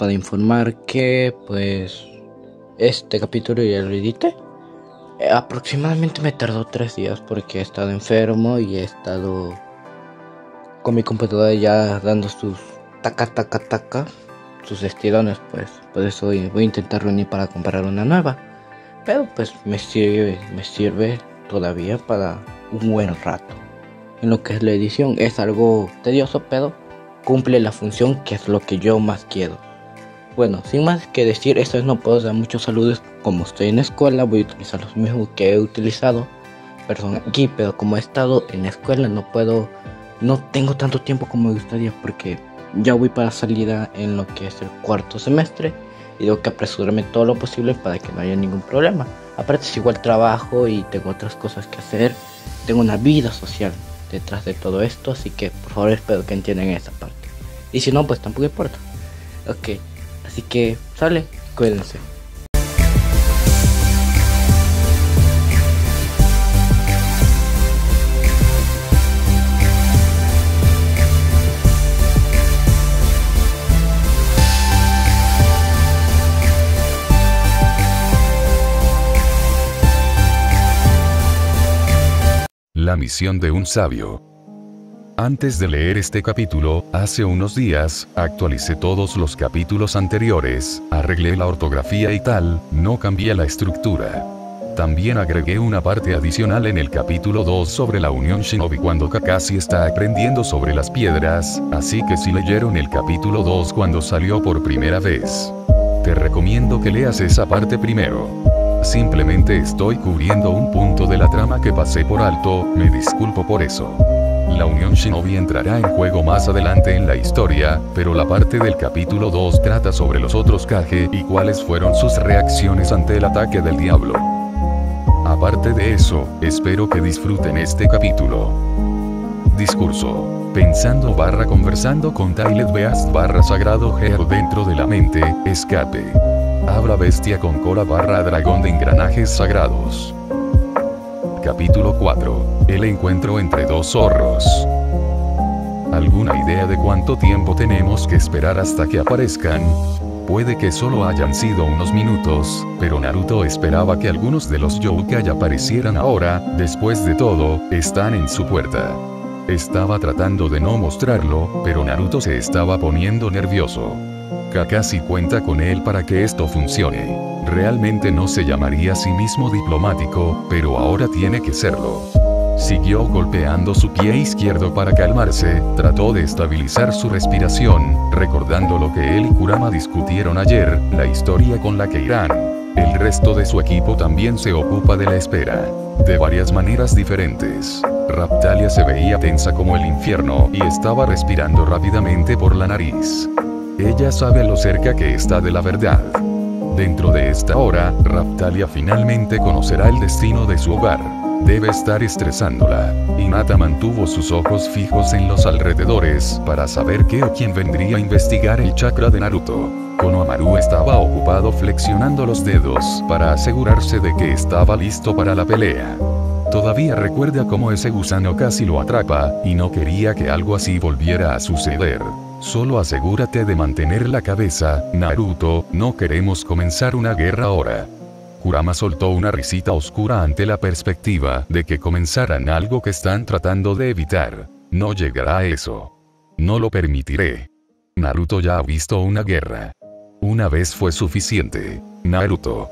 para informar que pues este capítulo ya lo edité. Eh, aproximadamente me tardó tres días porque he estado enfermo y he estado con mi computadora ya dando sus taca taca taca sus estirones pues. Por eso voy a intentar reunir para comprar una nueva. Pero pues me sirve me sirve todavía para un buen rato. En lo que es la edición es algo tedioso pero cumple la función que es lo que yo más quiero bueno sin más que decir esto no puedo dar muchos saludos como estoy en la escuela voy a utilizar los mismos que he utilizado perdón aquí pero como he estado en la escuela no puedo no tengo tanto tiempo como me gustaría porque ya voy para salida en lo que es el cuarto semestre y tengo que apresurarme todo lo posible para que no haya ningún problema. Aparte es igual trabajo y tengo otras cosas que hacer. Tengo una vida social detrás de todo esto, así que por favor espero que entiendan esa parte. Y si no, pues tampoco importa. Ok, así que sale, cuídense. La misión de un sabio. Antes de leer este capítulo, hace unos días, actualicé todos los capítulos anteriores, arreglé la ortografía y tal, no cambié la estructura. También agregué una parte adicional en el capítulo 2 sobre la unión shinobi cuando Kakashi está aprendiendo sobre las piedras, así que si leyeron el capítulo 2 cuando salió por primera vez, te recomiendo que leas esa parte primero. Simplemente estoy cubriendo un punto de la trama que pasé por alto, me disculpo por eso. La Unión Shinobi entrará en juego más adelante en la historia, pero la parte del capítulo 2 trata sobre los otros Kage y cuáles fueron sus reacciones ante el ataque del diablo. Aparte de eso, espero que disfruten este capítulo. Discurso. Pensando barra conversando con Tylet Beast barra sagrado Geo dentro de la mente, escape. Habla bestia con cola barra dragón de engranajes sagrados. Capítulo 4. El encuentro entre dos zorros. ¿Alguna idea de cuánto tiempo tenemos que esperar hasta que aparezcan? Puede que solo hayan sido unos minutos, pero Naruto esperaba que algunos de los Yokai aparecieran ahora, después de todo, están en su puerta. Estaba tratando de no mostrarlo, pero Naruto se estaba poniendo nervioso. Kakashi cuenta con él para que esto funcione. Realmente no se llamaría a sí mismo diplomático, pero ahora tiene que serlo. Siguió golpeando su pie izquierdo para calmarse, trató de estabilizar su respiración, recordando lo que él y Kurama discutieron ayer, la historia con la que irán. El resto de su equipo también se ocupa de la espera. De varias maneras diferentes. Raptalia se veía tensa como el infierno y estaba respirando rápidamente por la nariz. Ella sabe lo cerca que está de la verdad. Dentro de esta hora, Raptalia finalmente conocerá el destino de su hogar. Debe estar estresándola. Hinata mantuvo sus ojos fijos en los alrededores para saber qué o quién vendría a investigar el chakra de Naruto. Konohamaru estaba ocupado flexionando los dedos para asegurarse de que estaba listo para la pelea. Todavía recuerda cómo ese gusano casi lo atrapa, y no quería que algo así volviera a suceder. Solo asegúrate de mantener la cabeza, Naruto, no queremos comenzar una guerra ahora. Kurama soltó una risita oscura ante la perspectiva de que comenzaran algo que están tratando de evitar. No llegará a eso. No lo permitiré. Naruto ya ha visto una guerra. Una vez fue suficiente. Naruto.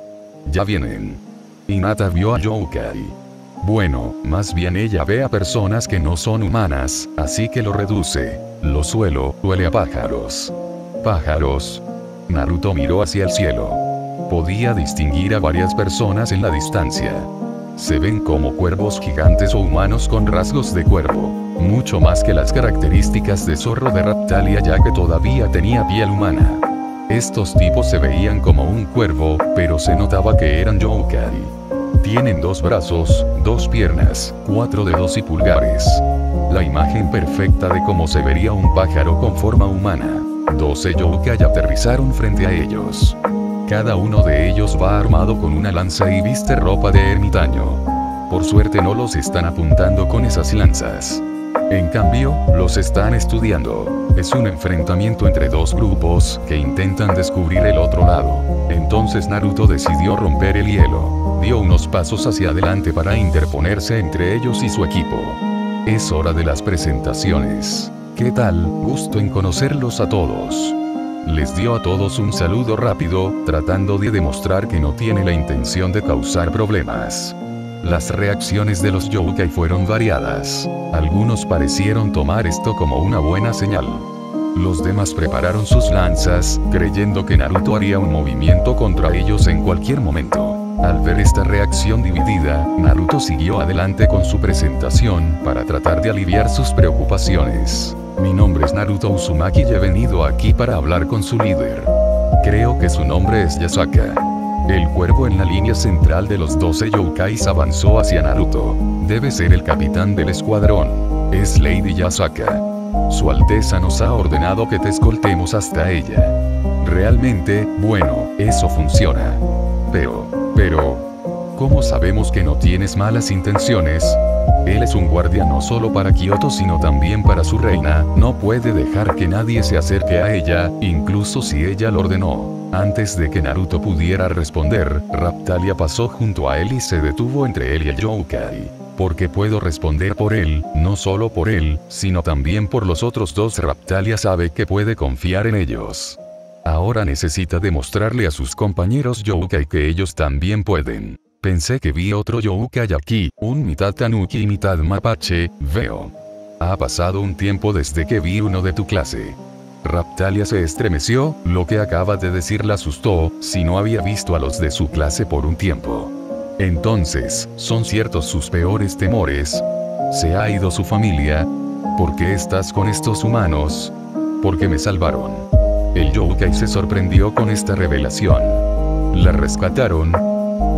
Ya vienen. Hinata vio a Youkai. Bueno, más bien ella ve a personas que no son humanas, así que lo reduce. Lo suelo, huele a pájaros. Pájaros. Naruto miró hacia el cielo. Podía distinguir a varias personas en la distancia. Se ven como cuervos gigantes o humanos con rasgos de cuervo. Mucho más que las características de zorro de Raptalia ya que todavía tenía piel humana. Estos tipos se veían como un cuervo, pero se notaba que eran yokai. Tienen dos brazos, dos piernas, cuatro dedos y pulgares. La imagen perfecta de cómo se vería un pájaro con forma humana. Doce yokai aterrizaron frente a ellos. Cada uno de ellos va armado con una lanza y viste ropa de ermitaño. Por suerte no los están apuntando con esas lanzas. En cambio, los están estudiando. Es un enfrentamiento entre dos grupos que intentan descubrir el otro lado. Entonces Naruto decidió romper el hielo. Dio unos pasos hacia adelante para interponerse entre ellos y su equipo. Es hora de las presentaciones. ¿Qué tal? Gusto en conocerlos a todos. Les dio a todos un saludo rápido, tratando de demostrar que no tiene la intención de causar problemas. Las reacciones de los yokai fueron variadas. Algunos parecieron tomar esto como una buena señal. Los demás prepararon sus lanzas, creyendo que Naruto haría un movimiento contra ellos en cualquier momento. Al ver esta reacción dividida, Naruto siguió adelante con su presentación para tratar de aliviar sus preocupaciones. Mi nombre es Naruto Uzumaki y he venido aquí para hablar con su líder. Creo que su nombre es Yasaka. El cuervo en la línea central de los 12 yokais avanzó hacia Naruto. Debe ser el capitán del escuadrón. Es Lady Yasaka. Su Alteza nos ha ordenado que te escoltemos hasta ella. Realmente, bueno, eso funciona. Pero, pero, ¿cómo sabemos que no tienes malas intenciones? Él es un guardia no solo para Kyoto sino también para su reina, no puede dejar que nadie se acerque a ella, incluso si ella lo ordenó. Antes de que Naruto pudiera responder, Raptalia pasó junto a él y se detuvo entre él y el Youkai. Porque puedo responder por él, no solo por él, sino también por los otros dos Raptalia sabe que puede confiar en ellos. Ahora necesita demostrarle a sus compañeros Youkai que ellos también pueden. Pensé que vi otro Youkai aquí, un mitad Tanuki y mitad Mapache, veo. Ha pasado un tiempo desde que vi uno de tu clase. Raptalia se estremeció, lo que acaba de decir la asustó, si no había visto a los de su clase por un tiempo. Entonces, ¿son ciertos sus peores temores? ¿Se ha ido su familia? ¿Por qué estás con estos humanos? Porque me salvaron. El Youkai se sorprendió con esta revelación. ¿La rescataron?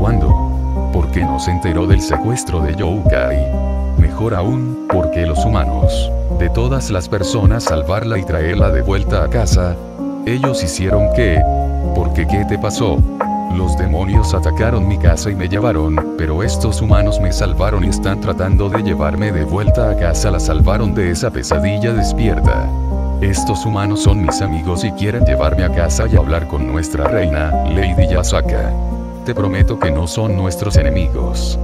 ¿Cuándo? ¿Por qué no se enteró del secuestro de Youkai? Mejor aún, porque los humanos, de todas las personas salvarla y traerla de vuelta a casa, ellos hicieron qué? Porque qué te pasó? Los demonios atacaron mi casa y me llevaron, pero estos humanos me salvaron y están tratando de llevarme de vuelta a casa. La salvaron de esa pesadilla despierta. Estos humanos son mis amigos y quieren llevarme a casa y hablar con nuestra reina, Lady Yasaka. Te prometo que no son nuestros enemigos.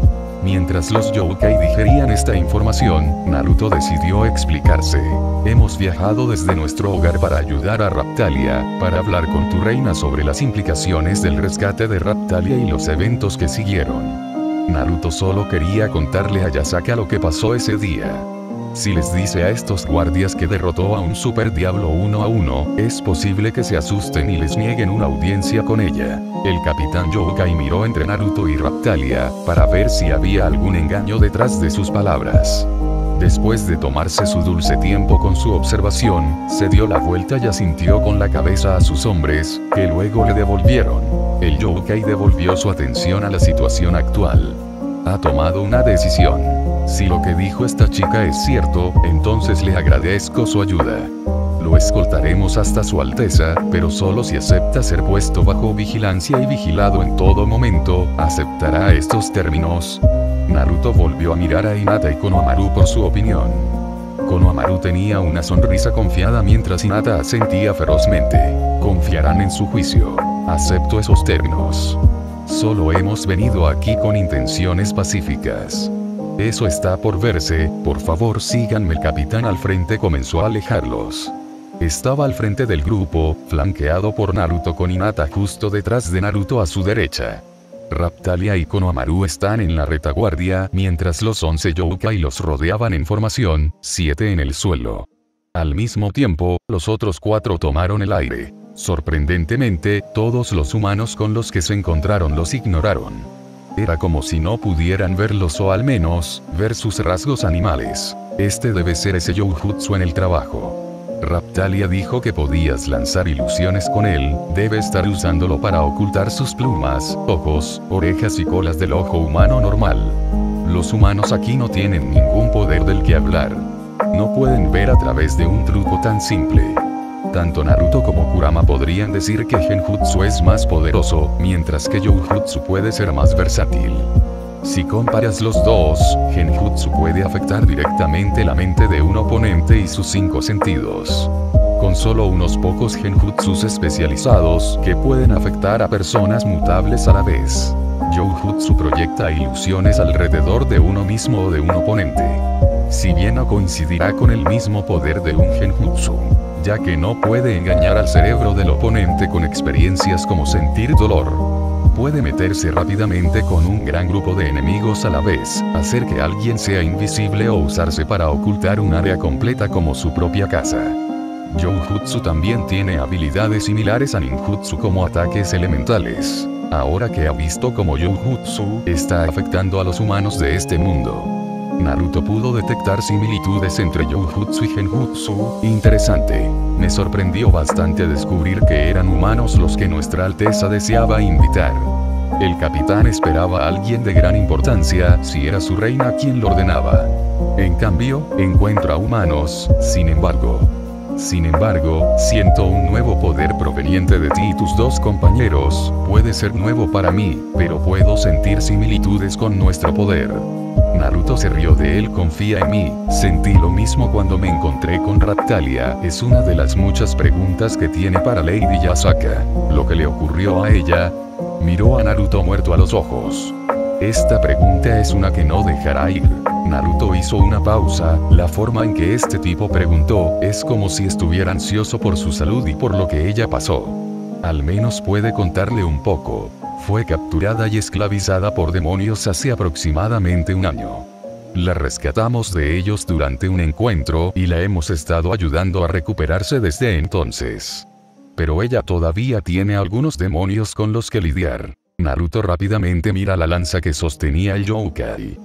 Mientras los Youkai digerían esta información, Naruto decidió explicarse. Hemos viajado desde nuestro hogar para ayudar a Raptalia, para hablar con tu reina sobre las implicaciones del rescate de Raptalia y los eventos que siguieron. Naruto solo quería contarle a Yasaka lo que pasó ese día. Si les dice a estos guardias que derrotó a un super diablo uno a uno, es posible que se asusten y les nieguen una audiencia con ella. El capitán Youkai miró entre Naruto y Raptalia, para ver si había algún engaño detrás de sus palabras. Después de tomarse su dulce tiempo con su observación, se dio la vuelta y asintió con la cabeza a sus hombres, que luego le devolvieron. El Youkai devolvió su atención a la situación actual. Ha tomado una decisión. Si lo que dijo esta chica es cierto, entonces le agradezco su ayuda. Lo escoltaremos hasta su Alteza, pero solo si acepta ser puesto bajo vigilancia y vigilado en todo momento, aceptará estos términos. Naruto volvió a mirar a Hinata y Konohamaru por su opinión. Konohamaru tenía una sonrisa confiada mientras Hinata asentía ferozmente. Confiarán en su juicio. Acepto esos términos. Solo hemos venido aquí con intenciones pacíficas. Eso está por verse, por favor síganme. El capitán al frente comenzó a alejarlos. Estaba al frente del grupo, flanqueado por Naruto con Hinata justo detrás de Naruto a su derecha. Raptalia y Konohamaru están en la retaguardia, mientras los 11 Youkai los rodeaban en formación, 7 en el suelo. Al mismo tiempo, los otros cuatro tomaron el aire. Sorprendentemente, todos los humanos con los que se encontraron los ignoraron. Era como si no pudieran verlos o al menos, ver sus rasgos animales. Este debe ser ese Youjutsu en el trabajo. Raptalia dijo que podías lanzar ilusiones con él, debe estar usándolo para ocultar sus plumas, ojos, orejas y colas del ojo humano normal. Los humanos aquí no tienen ningún poder del que hablar. No pueden ver a través de un truco tan simple. Tanto Naruto como Kurama podrían decir que Genjutsu es más poderoso, mientras que Youjutsu puede ser más versátil. Si comparas los dos, Genjutsu puede afectar directamente la mente de un oponente y sus cinco sentidos. Con solo unos pocos genjutsus especializados que pueden afectar a personas mutables a la vez. Youjutsu proyecta ilusiones alrededor de uno mismo o de un oponente. Si bien no coincidirá con el mismo poder de un genjutsu, ya que no puede engañar al cerebro del oponente con experiencias como sentir dolor. Puede meterse rápidamente con un gran grupo de enemigos a la vez, hacer que alguien sea invisible o usarse para ocultar un área completa como su propia casa. Youjutsu también tiene habilidades similares a ninjutsu como ataques elementales. Ahora que ha visto cómo Youjutsu está afectando a los humanos de este mundo. Naruto pudo detectar similitudes entre Youjutsu y Genjutsu, interesante. Me sorprendió bastante descubrir que eran humanos los que nuestra Alteza deseaba invitar. El capitán esperaba a alguien de gran importancia, si era su reina quien lo ordenaba. En cambio, encuentra humanos, sin embargo. Sin embargo, siento un nuevo poder proveniente de ti y tus dos compañeros, puede ser nuevo para mí, pero puedo sentir similitudes con nuestro poder. Naruto se rió de él, confía en mí, sentí lo mismo cuando me encontré con Raptalia, es una de las muchas preguntas que tiene para Lady Yasaka. Lo que le ocurrió a ella, miró a Naruto muerto a los ojos. Esta pregunta es una que no dejará ir. Naruto hizo una pausa, la forma en que este tipo preguntó, es como si estuviera ansioso por su salud y por lo que ella pasó. Al menos puede contarle un poco. Fue capturada y esclavizada por demonios hace aproximadamente un año. La rescatamos de ellos durante un encuentro y la hemos estado ayudando a recuperarse desde entonces. Pero ella todavía tiene algunos demonios con los que lidiar. Naruto rápidamente mira la lanza que sostenía el Youkai.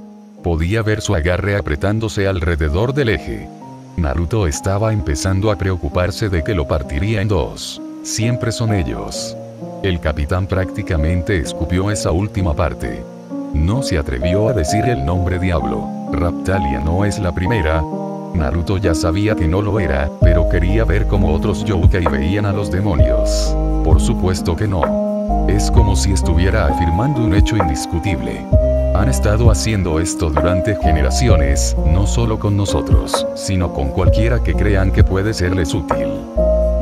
Podía ver su agarre apretándose alrededor del eje. Naruto estaba empezando a preocuparse de que lo partiría en dos. Siempre son ellos. El capitán prácticamente escupió esa última parte. No se atrevió a decir el nombre diablo. Raptalia no es la primera. Naruto ya sabía que no lo era, pero quería ver cómo otros Youkai veían a los demonios. Por supuesto que no. Es como si estuviera afirmando un hecho indiscutible. Han estado haciendo esto durante generaciones, no solo con nosotros, sino con cualquiera que crean que puede serles útil.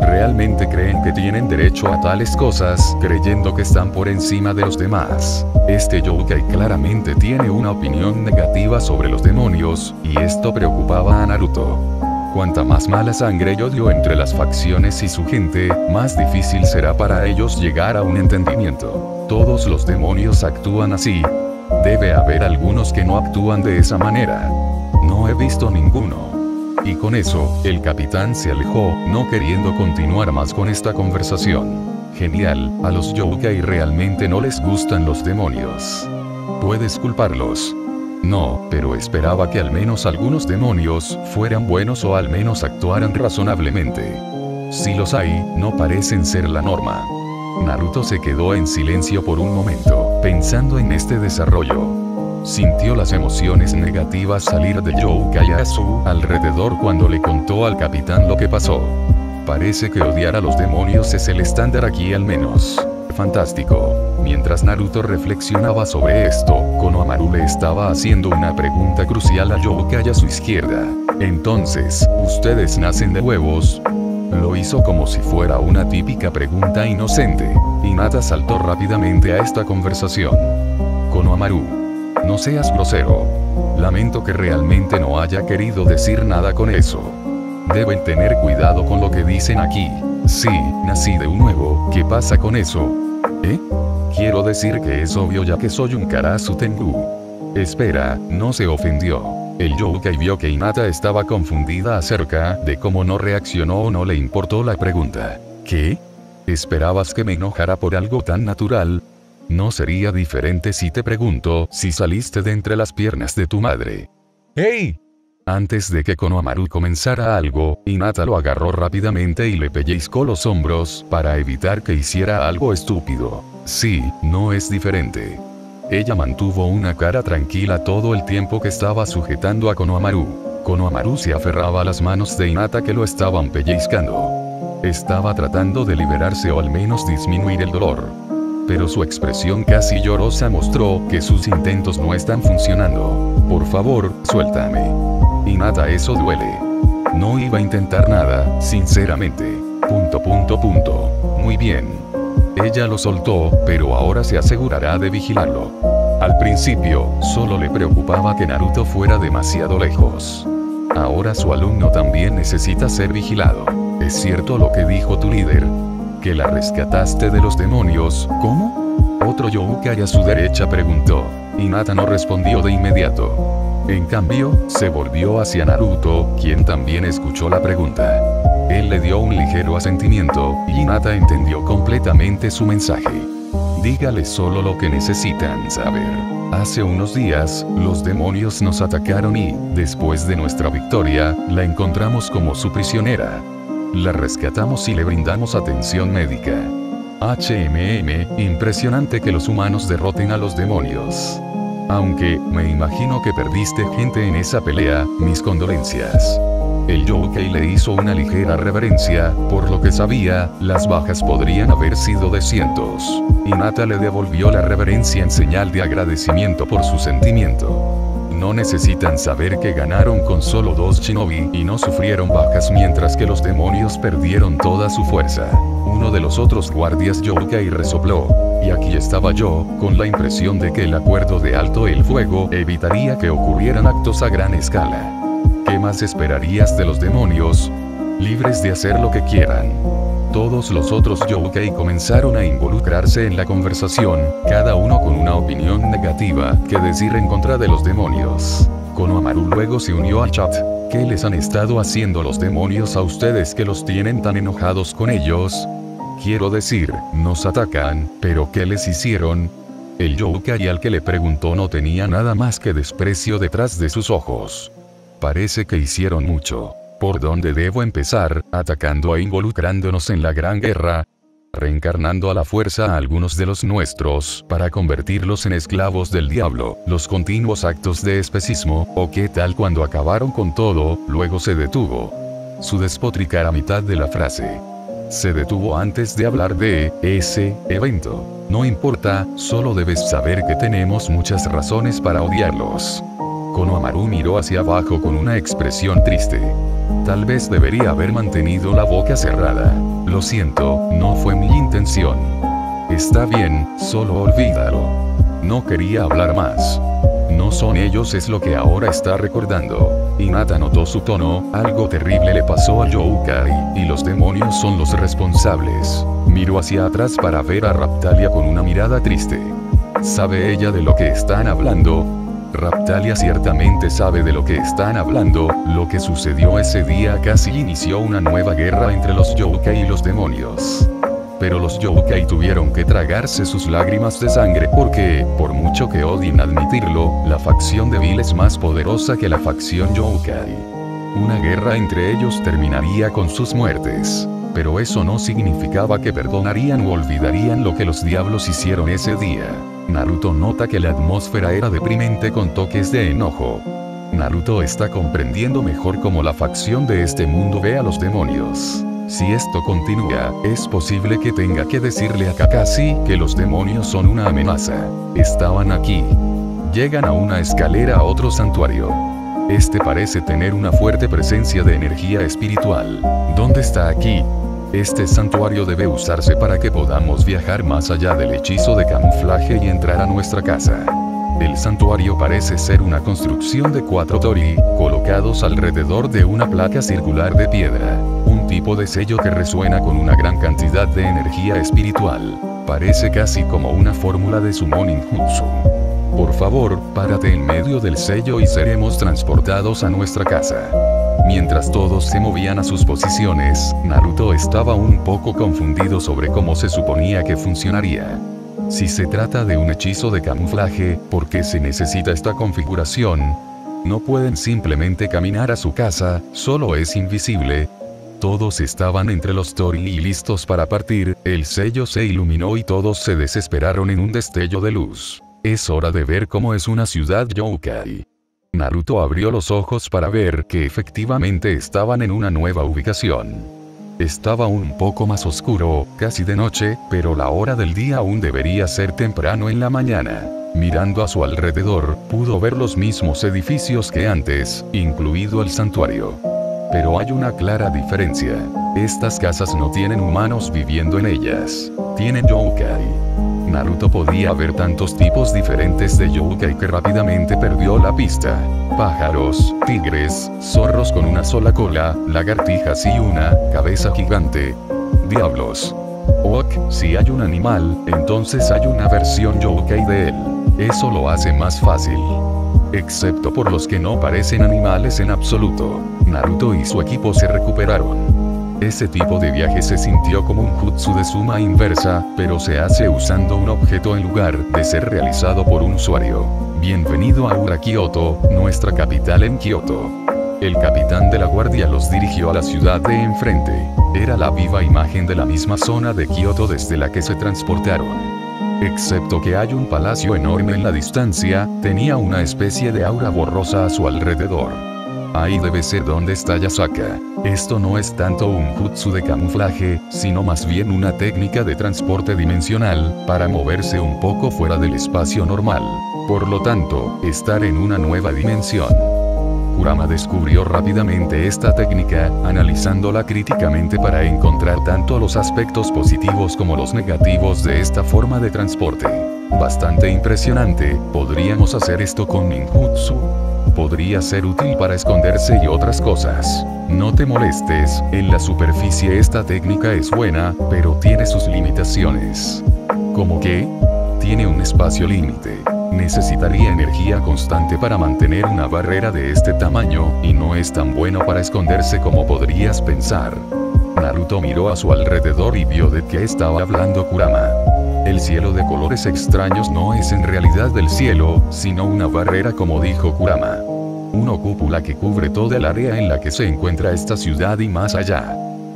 Realmente creen que tienen derecho a tales cosas, creyendo que están por encima de los demás. Este Youkai claramente tiene una opinión negativa sobre los demonios, y esto preocupaba a Naruto. Cuanta más mala sangre y odio entre las facciones y su gente, más difícil será para ellos llegar a un entendimiento. Todos los demonios actúan así. Debe haber algunos que no actúan de esa manera. No he visto ninguno. Y con eso, el capitán se alejó, no queriendo continuar más con esta conversación. Genial, a los Youkai realmente no les gustan los demonios. Puedes culparlos. No, pero esperaba que al menos algunos demonios fueran buenos o al menos actuaran razonablemente. Si los hay, no parecen ser la norma. Naruto se quedó en silencio por un momento, pensando en este desarrollo. Sintió las emociones negativas salir de Youkai a alrededor cuando le contó al capitán lo que pasó. Parece que odiar a los demonios es el estándar aquí al menos fantástico. Mientras Naruto reflexionaba sobre esto, Konohamaru le estaba haciendo una pregunta crucial a Youkai a su izquierda. Entonces, ¿ustedes nacen de huevos? Lo hizo como si fuera una típica pregunta inocente. Hinata saltó rápidamente a esta conversación. Konohamaru. No seas grosero. Lamento que realmente no haya querido decir nada con eso. Deben tener cuidado con lo que dicen aquí. Sí, nací de un nuevo, ¿qué pasa con eso? ¿Eh? Quiero decir que es obvio ya que soy un Karasu Tengu. Espera, no se ofendió. El Youkai vio que Hinata estaba confundida acerca de cómo no reaccionó o no le importó la pregunta. ¿Qué? ¿Esperabas que me enojara por algo tan natural? No sería diferente si te pregunto si saliste de entre las piernas de tu madre. ¡Hey! Antes de que Konohamaru comenzara algo, Hinata lo agarró rápidamente y le pellizcó los hombros para evitar que hiciera algo estúpido. Sí, no es diferente. Ella mantuvo una cara tranquila todo el tiempo que estaba sujetando a Konohamaru. Konohamaru se aferraba a las manos de Hinata que lo estaban pellizcando. Estaba tratando de liberarse o al menos disminuir el dolor. pero su expresión casi llorosa mostró que sus intentos no están funcionando. Por favor, suéltame. Y nada, eso duele. No iba a intentar nada, sinceramente. Punto punto punto. Muy bien. Ella lo soltó, pero ahora se asegurará de vigilarlo. Al principio, solo le preocupaba que Naruto fuera demasiado lejos. Ahora su alumno también necesita ser vigilado. ¿Es cierto lo que dijo tu líder? ¿Que la rescataste de los demonios? ¿Cómo? Otro Youkai a su derecha preguntó. Y Nata no respondió de inmediato. En cambio, se volvió hacia Naruto, quien también escuchó la pregunta. Él le dio un ligero asentimiento, y Nata entendió completamente su mensaje. Dígale solo lo que necesitan saber. Hace unos días, los demonios nos atacaron y, después de nuestra victoria, la encontramos como su prisionera. La rescatamos y le brindamos atención médica. HMM, impresionante que los humanos derroten a los demonios. Aunque, me imagino que perdiste gente en esa pelea, mis condolencias. El Youkei le hizo una ligera reverencia, por lo que sabía, las bajas podrían haber sido de cientos. Y Nata le devolvió la reverencia en señal de agradecimiento por su sentimiento. No necesitan saber que ganaron con solo dos shinobi y no sufrieron bajas mientras que los demonios perdieron toda su fuerza. Uno de los otros guardias Youkei resopló. Y aquí estaba yo, con la impresión de que el acuerdo de alto el fuego evitaría que ocurrieran actos a gran escala. ¿Qué más esperarías de los demonios? Libres de hacer lo que quieran. Todos los otros Youkei comenzaron a involucrarse en la conversación, cada uno con una opinión negativa que decir en contra de los demonios. Konohamaru luego se unió al chat. ¿Qué les han estado haciendo los demonios a ustedes que los tienen tan enojados con ellos? Quiero decir, nos atacan, pero ¿qué les hicieron? El Youkei al que le preguntó no tenía nada más que desprecio detrás de sus ojos. Parece que hicieron mucho. ¿Por dónde debo empezar? Atacando e involucrándonos en la gran guerra. Reencarnando a la fuerza a algunos de los nuestros, para convertirlos en esclavos del diablo, los continuos actos de especismo, o qué tal cuando acabaron con todo, luego se detuvo. Su despótrica era mitad de la frase. Se detuvo antes de hablar de ese evento. No importa, solo debes saber que tenemos muchas razones para odiarlos. Konohamaru miró hacia abajo con una expresión triste. Tal vez debería haber mantenido la boca cerrada. Lo siento, no fue mi intención. Está bien, solo olvídalo. No quería hablar más. No son ellos es lo que ahora está recordando. Hinata notó su tono, algo terrible le pasó a Youkai, y los demonios son los responsables. Miró hacia atrás para ver a Raptalia con una mirada triste. ¿Sabe ella de lo que están hablando? Raptalia ciertamente sabe de lo que están hablando, lo que sucedió ese día casi inició una nueva guerra entre los Youkai y los demonios. Pero los Youkai tuvieron que tragarse sus lágrimas de sangre porque, por mucho que odien admitirlo, la facción de es más poderosa que la facción Youkai. Una guerra entre ellos terminaría con sus muertes. Pero eso no significaba que perdonarían o olvidarían lo que los diablos hicieron ese día. Naruto nota que la atmósfera era deprimente con toques de enojo. Naruto está comprendiendo mejor cómo la facción de este mundo ve a los demonios. Si esto continúa, es posible que tenga que decirle a Kakashi que los demonios son una amenaza. Estaban aquí. Llegan a una escalera a otro santuario. Este parece tener una fuerte presencia de energía espiritual. ¿Dónde está aquí? Este santuario debe usarse para que podamos viajar más allá del hechizo de camuflaje y entrar a nuestra casa. El santuario parece ser una construcción de cuatro tori, colocados alrededor de una placa circular de piedra. Tipo de sello que resuena con una gran cantidad de energía espiritual. Parece casi como una fórmula de Summoning Jutsu. Por favor, párate en medio del sello y seremos transportados a nuestra casa. Mientras todos se movían a sus posiciones, Naruto estaba un poco confundido sobre cómo se suponía que funcionaría. Si se trata de un hechizo de camuflaje, ¿por qué se necesita esta configuración? No pueden simplemente caminar a su casa, solo es invisible. Todos estaban entre los Tori y listos para partir, el sello se iluminó y todos se desesperaron en un destello de luz. Es hora de ver cómo es una ciudad yokai. Naruto abrió los ojos para ver que efectivamente estaban en una nueva ubicación. Estaba un poco más oscuro, casi de noche, pero la hora del día aún debería ser temprano en la mañana. Mirando a su alrededor, pudo ver los mismos edificios que antes, incluido el santuario. Pero hay una clara diferencia. Estas casas no tienen humanos viviendo en ellas. Tienen yokai. Naruto podía ver tantos tipos diferentes de yokai que rápidamente perdió la pista. Pájaros, tigres, zorros con una sola cola, lagartijas y una cabeza gigante. Diablos. Ok, si hay un animal, entonces hay una versión yokai de él. Eso lo hace más fácil. Excepto por los que no parecen animales en absoluto. Naruto y su equipo se recuperaron. Ese tipo de viaje se sintió como un jutsu de suma inversa, pero se hace usando un objeto en lugar de ser realizado por un usuario. Bienvenido a Ura Kyoto, nuestra capital en Kyoto. El capitán de la guardia los dirigió a la ciudad de enfrente. Era la viva imagen de la misma zona de Kyoto desde la que se transportaron. Excepto que hay un palacio enorme en la distancia, tenía una especie de aura borrosa a su alrededor. Ahí debe ser donde está Yasaka. Esto no es tanto un jutsu de camuflaje, sino más bien una técnica de transporte dimensional, para moverse un poco fuera del espacio normal. Por lo tanto, estar en una nueva dimensión. Kurama descubrió rápidamente esta técnica, analizándola críticamente para encontrar tanto los aspectos positivos como los negativos de esta forma de transporte. Bastante impresionante, ¿podríamos hacer esto con ninjutsu? podría ser útil para esconderse y otras cosas. No te molestes, en la superficie esta técnica es buena, pero tiene sus limitaciones. ¿Cómo que? Tiene un espacio límite. Necesitaría energía constante para mantener una barrera de este tamaño, y no es tan bueno para esconderse como podrías pensar. Naruto miró a su alrededor y vio de qué estaba hablando Kurama. El cielo de colores extraños no es en realidad del cielo, sino una barrera como dijo Kurama. Una cúpula que cubre toda el área en la que se encuentra esta ciudad y más allá.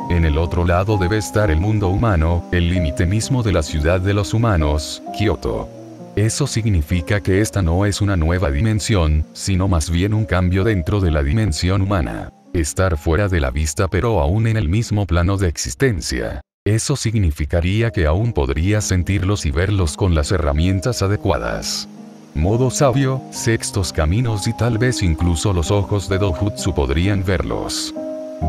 En el otro lado debe estar el mundo humano, el límite mismo de la ciudad de los humanos, Kyoto. Eso significa que esta no es una nueva dimensión, sino más bien un cambio dentro de la dimensión humana. Estar fuera de la vista pero aún en el mismo plano de existencia. Eso significaría que aún podrías sentirlos y verlos con las herramientas adecuadas. Modo sabio, sextos caminos y tal vez incluso los ojos de Dojutsu podrían verlos.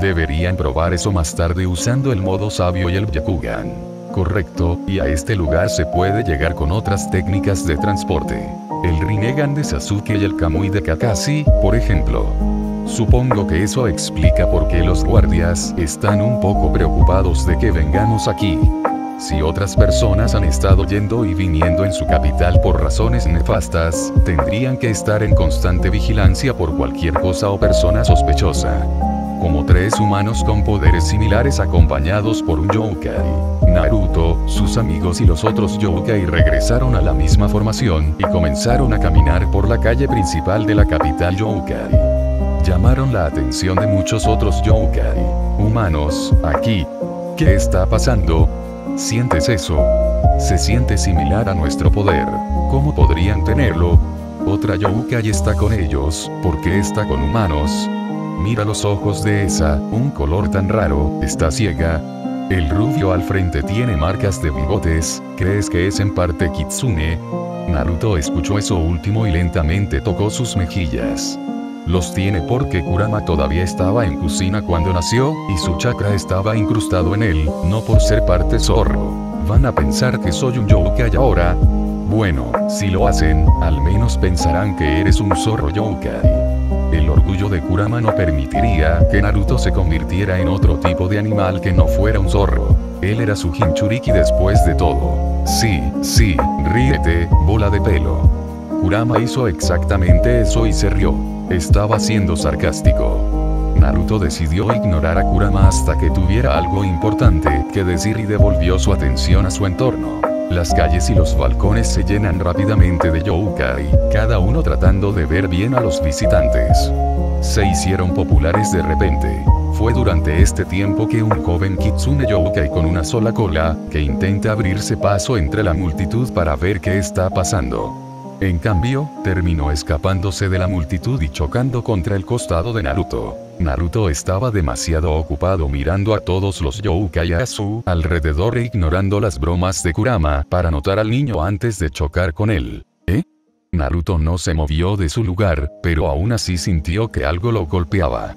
Deberían probar eso más tarde usando el modo sabio y el Byakugan. Correcto, y a este lugar se puede llegar con otras técnicas de transporte. El Rinnegan de Sasuke y el Kamui de Kakashi, por ejemplo. Supongo que eso explica por qué los guardias están un poco preocupados de que vengamos aquí. Si otras personas han estado yendo y viniendo en su capital por razones nefastas, tendrían que estar en constante vigilancia por cualquier cosa o persona sospechosa. Como tres humanos con poderes similares acompañados por un yokai. Naruto, sus amigos y los otros yokai regresaron a la misma formación y comenzaron a caminar por la calle principal de la capital yokai llamaron la atención de muchos otros yokai. Humanos, aquí. ¿Qué está pasando? ¿Sientes eso? Se siente similar a nuestro poder. ¿Cómo podrían tenerlo? Otra yokai está con ellos, ¿por qué está con humanos? Mira los ojos de esa, un color tan raro, está ciega. El rubio al frente tiene marcas de bigotes, ¿crees que es en parte Kitsune? Naruto escuchó eso último y lentamente tocó sus mejillas. Los tiene porque Kurama todavía estaba en Kusina cuando nació, y su chakra estaba incrustado en él, no por ser parte zorro. ¿Van a pensar que soy un yokai ahora? Bueno, si lo hacen, al menos pensarán que eres un zorro yokai. El orgullo de Kurama no permitiría que Naruto se convirtiera en otro tipo de animal que no fuera un zorro. Él era su Hinchuriki después de todo. Sí, sí, ríete, bola de pelo. Kurama hizo exactamente eso y se rió. Estaba siendo sarcástico. Naruto decidió ignorar a Kurama hasta que tuviera algo importante que decir y devolvió su atención a su entorno. Las calles y los balcones se llenan rápidamente de yokai, cada uno tratando de ver bien a los visitantes. Se hicieron populares de repente. Fue durante este tiempo que un joven kitsune yokai con una sola cola, que intenta abrirse paso entre la multitud para ver qué está pasando. En cambio, terminó escapándose de la multitud y chocando contra el costado de Naruto. Naruto estaba demasiado ocupado mirando a todos los Youkai su alrededor e ignorando las bromas de Kurama para notar al niño antes de chocar con él. ¿Eh? Naruto no se movió de su lugar, pero aún así sintió que algo lo golpeaba.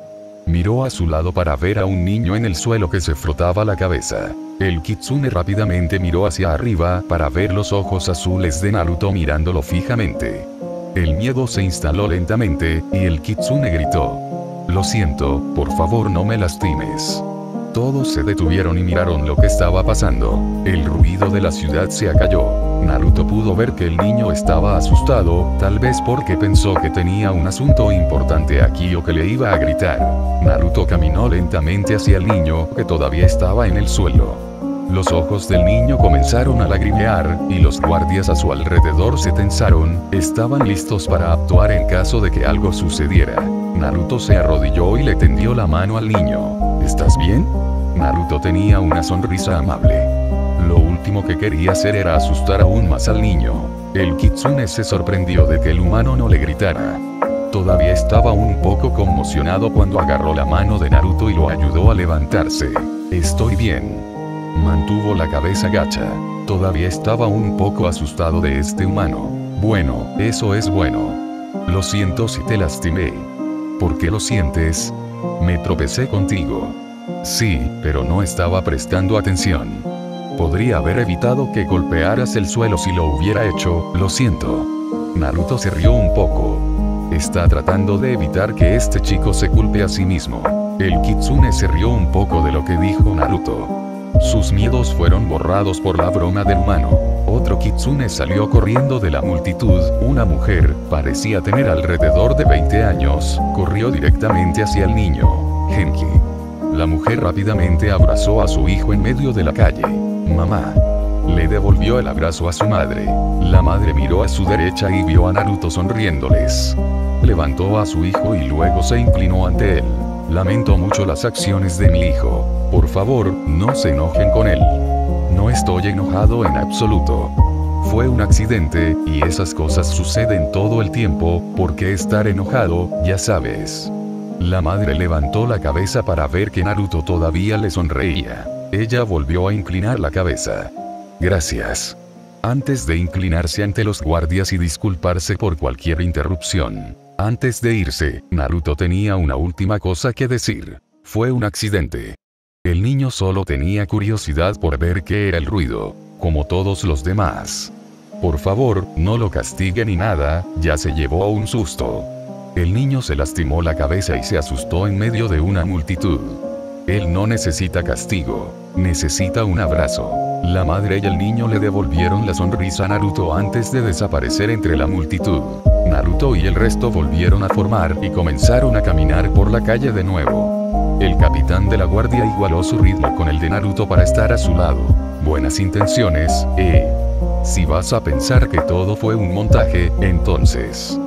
Miró a su lado para ver a un niño en el suelo que se frotaba la cabeza. El kitsune rápidamente miró hacia arriba para ver los ojos azules de Naruto mirándolo fijamente. El miedo se instaló lentamente, y el kitsune gritó. Lo siento, por favor no me lastimes. Todos se detuvieron y miraron lo que estaba pasando. El ruido de la ciudad se acalló. Naruto pudo ver que el niño estaba asustado, tal vez porque pensó que tenía un asunto importante aquí o que le iba a gritar. Naruto caminó lentamente hacia el niño, que todavía estaba en el suelo. Los ojos del niño comenzaron a lagrimear, y los guardias a su alrededor se tensaron, estaban listos para actuar en caso de que algo sucediera. Naruto se arrodilló y le tendió la mano al niño. ¿Estás bien? Naruto tenía una sonrisa amable. Último que quería hacer era asustar aún más al niño. El kitsune se sorprendió de que el humano no le gritara. Todavía estaba un poco conmocionado cuando agarró la mano de Naruto y lo ayudó a levantarse. Estoy bien. Mantuvo la cabeza gacha. Todavía estaba un poco asustado de este humano. Bueno, eso es bueno. Lo siento si te lastimé. ¿Por qué lo sientes? Me tropecé contigo. Sí, pero no estaba prestando atención. Podría haber evitado que golpearas el suelo si lo hubiera hecho, lo siento. Naruto se rió un poco. Está tratando de evitar que este chico se culpe a sí mismo. El kitsune se rió un poco de lo que dijo Naruto. Sus miedos fueron borrados por la broma del humano. Otro kitsune salió corriendo de la multitud, una mujer, parecía tener alrededor de 20 años, corrió directamente hacia el niño. Genki. La mujer rápidamente abrazó a su hijo en medio de la calle. Mamá. Le devolvió el abrazo a su madre. La madre miró a su derecha y vio a Naruto sonriéndoles. Levantó a su hijo y luego se inclinó ante él. Lamento mucho las acciones de mi hijo. Por favor, no se enojen con él. No estoy enojado en absoluto. Fue un accidente, y esas cosas suceden todo el tiempo, porque estar enojado, ya sabes. La madre levantó la cabeza para ver que Naruto todavía le sonreía. Ella volvió a inclinar la cabeza. Gracias. Antes de inclinarse ante los guardias y disculparse por cualquier interrupción. Antes de irse, Naruto tenía una última cosa que decir. Fue un accidente. El niño solo tenía curiosidad por ver qué era el ruido, como todos los demás. Por favor, no lo castigue ni nada, ya se llevó un susto. El niño se lastimó la cabeza y se asustó en medio de una multitud. Él no necesita castigo, necesita un abrazo. La madre y el niño le devolvieron la sonrisa a Naruto antes de desaparecer entre la multitud. Naruto y el resto volvieron a formar y comenzaron a caminar por la calle de nuevo. El capitán de la guardia igualó su ritmo con el de Naruto para estar a su lado. Buenas intenciones, eh. Si vas a pensar que todo fue un montaje, entonces...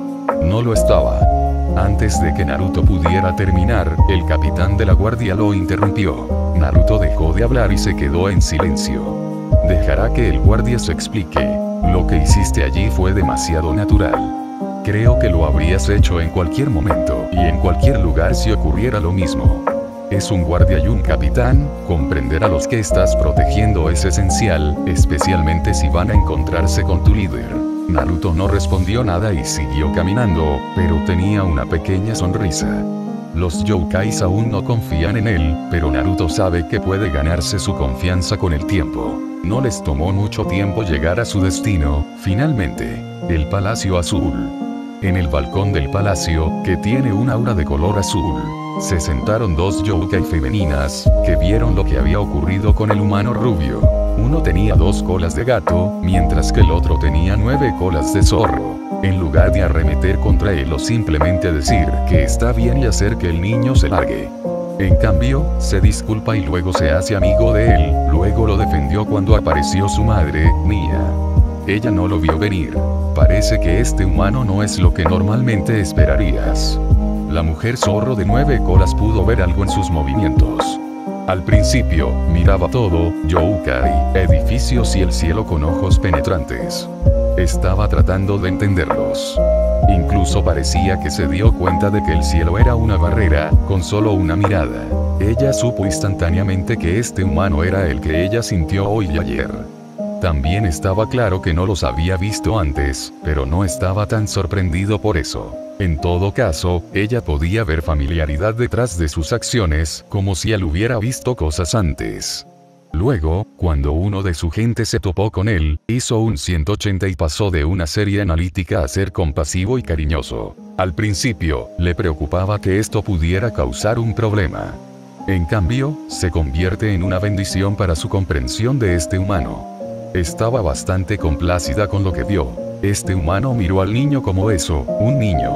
No lo estaba. Antes de que Naruto pudiera terminar, el capitán de la guardia lo interrumpió. Naruto dejó de hablar y se quedó en silencio. Dejará que el guardia se explique. Lo que hiciste allí fue demasiado natural. Creo que lo habrías hecho en cualquier momento y en cualquier lugar si ocurriera lo mismo. Es un guardia y un capitán, comprender a los que estás protegiendo es esencial, especialmente si van a encontrarse con tu líder. Naruto no respondió nada y siguió caminando, pero tenía una pequeña sonrisa. Los youkais aún no confían en él, pero Naruto sabe que puede ganarse su confianza con el tiempo. No les tomó mucho tiempo llegar a su destino, finalmente, el Palacio Azul. En el balcón del palacio, que tiene un aura de color azul, se sentaron dos yokai femeninas, que vieron lo que había ocurrido con el humano rubio. Uno tenía dos colas de gato, mientras que el otro tenía nueve colas de zorro. En lugar de arremeter contra él o simplemente decir que está bien y hacer que el niño se largue. En cambio, se disculpa y luego se hace amigo de él, luego lo defendió cuando apareció su madre, Mia. Ella no lo vio venir. Parece que este humano no es lo que normalmente esperarías. La mujer zorro de nueve colas pudo ver algo en sus movimientos. Al principio, miraba todo, Youkai, edificios y el cielo con ojos penetrantes. Estaba tratando de entenderlos. Incluso parecía que se dio cuenta de que el cielo era una barrera, con solo una mirada. Ella supo instantáneamente que este humano era el que ella sintió hoy y ayer. También estaba claro que no los había visto antes, pero no estaba tan sorprendido por eso. En todo caso, ella podía ver familiaridad detrás de sus acciones, como si él hubiera visto cosas antes. Luego, cuando uno de su gente se topó con él, hizo un 180 y pasó de una serie analítica a ser compasivo y cariñoso. Al principio, le preocupaba que esto pudiera causar un problema. En cambio, se convierte en una bendición para su comprensión de este humano. Estaba bastante complacida con lo que vio. Este humano miró al niño como eso, un niño.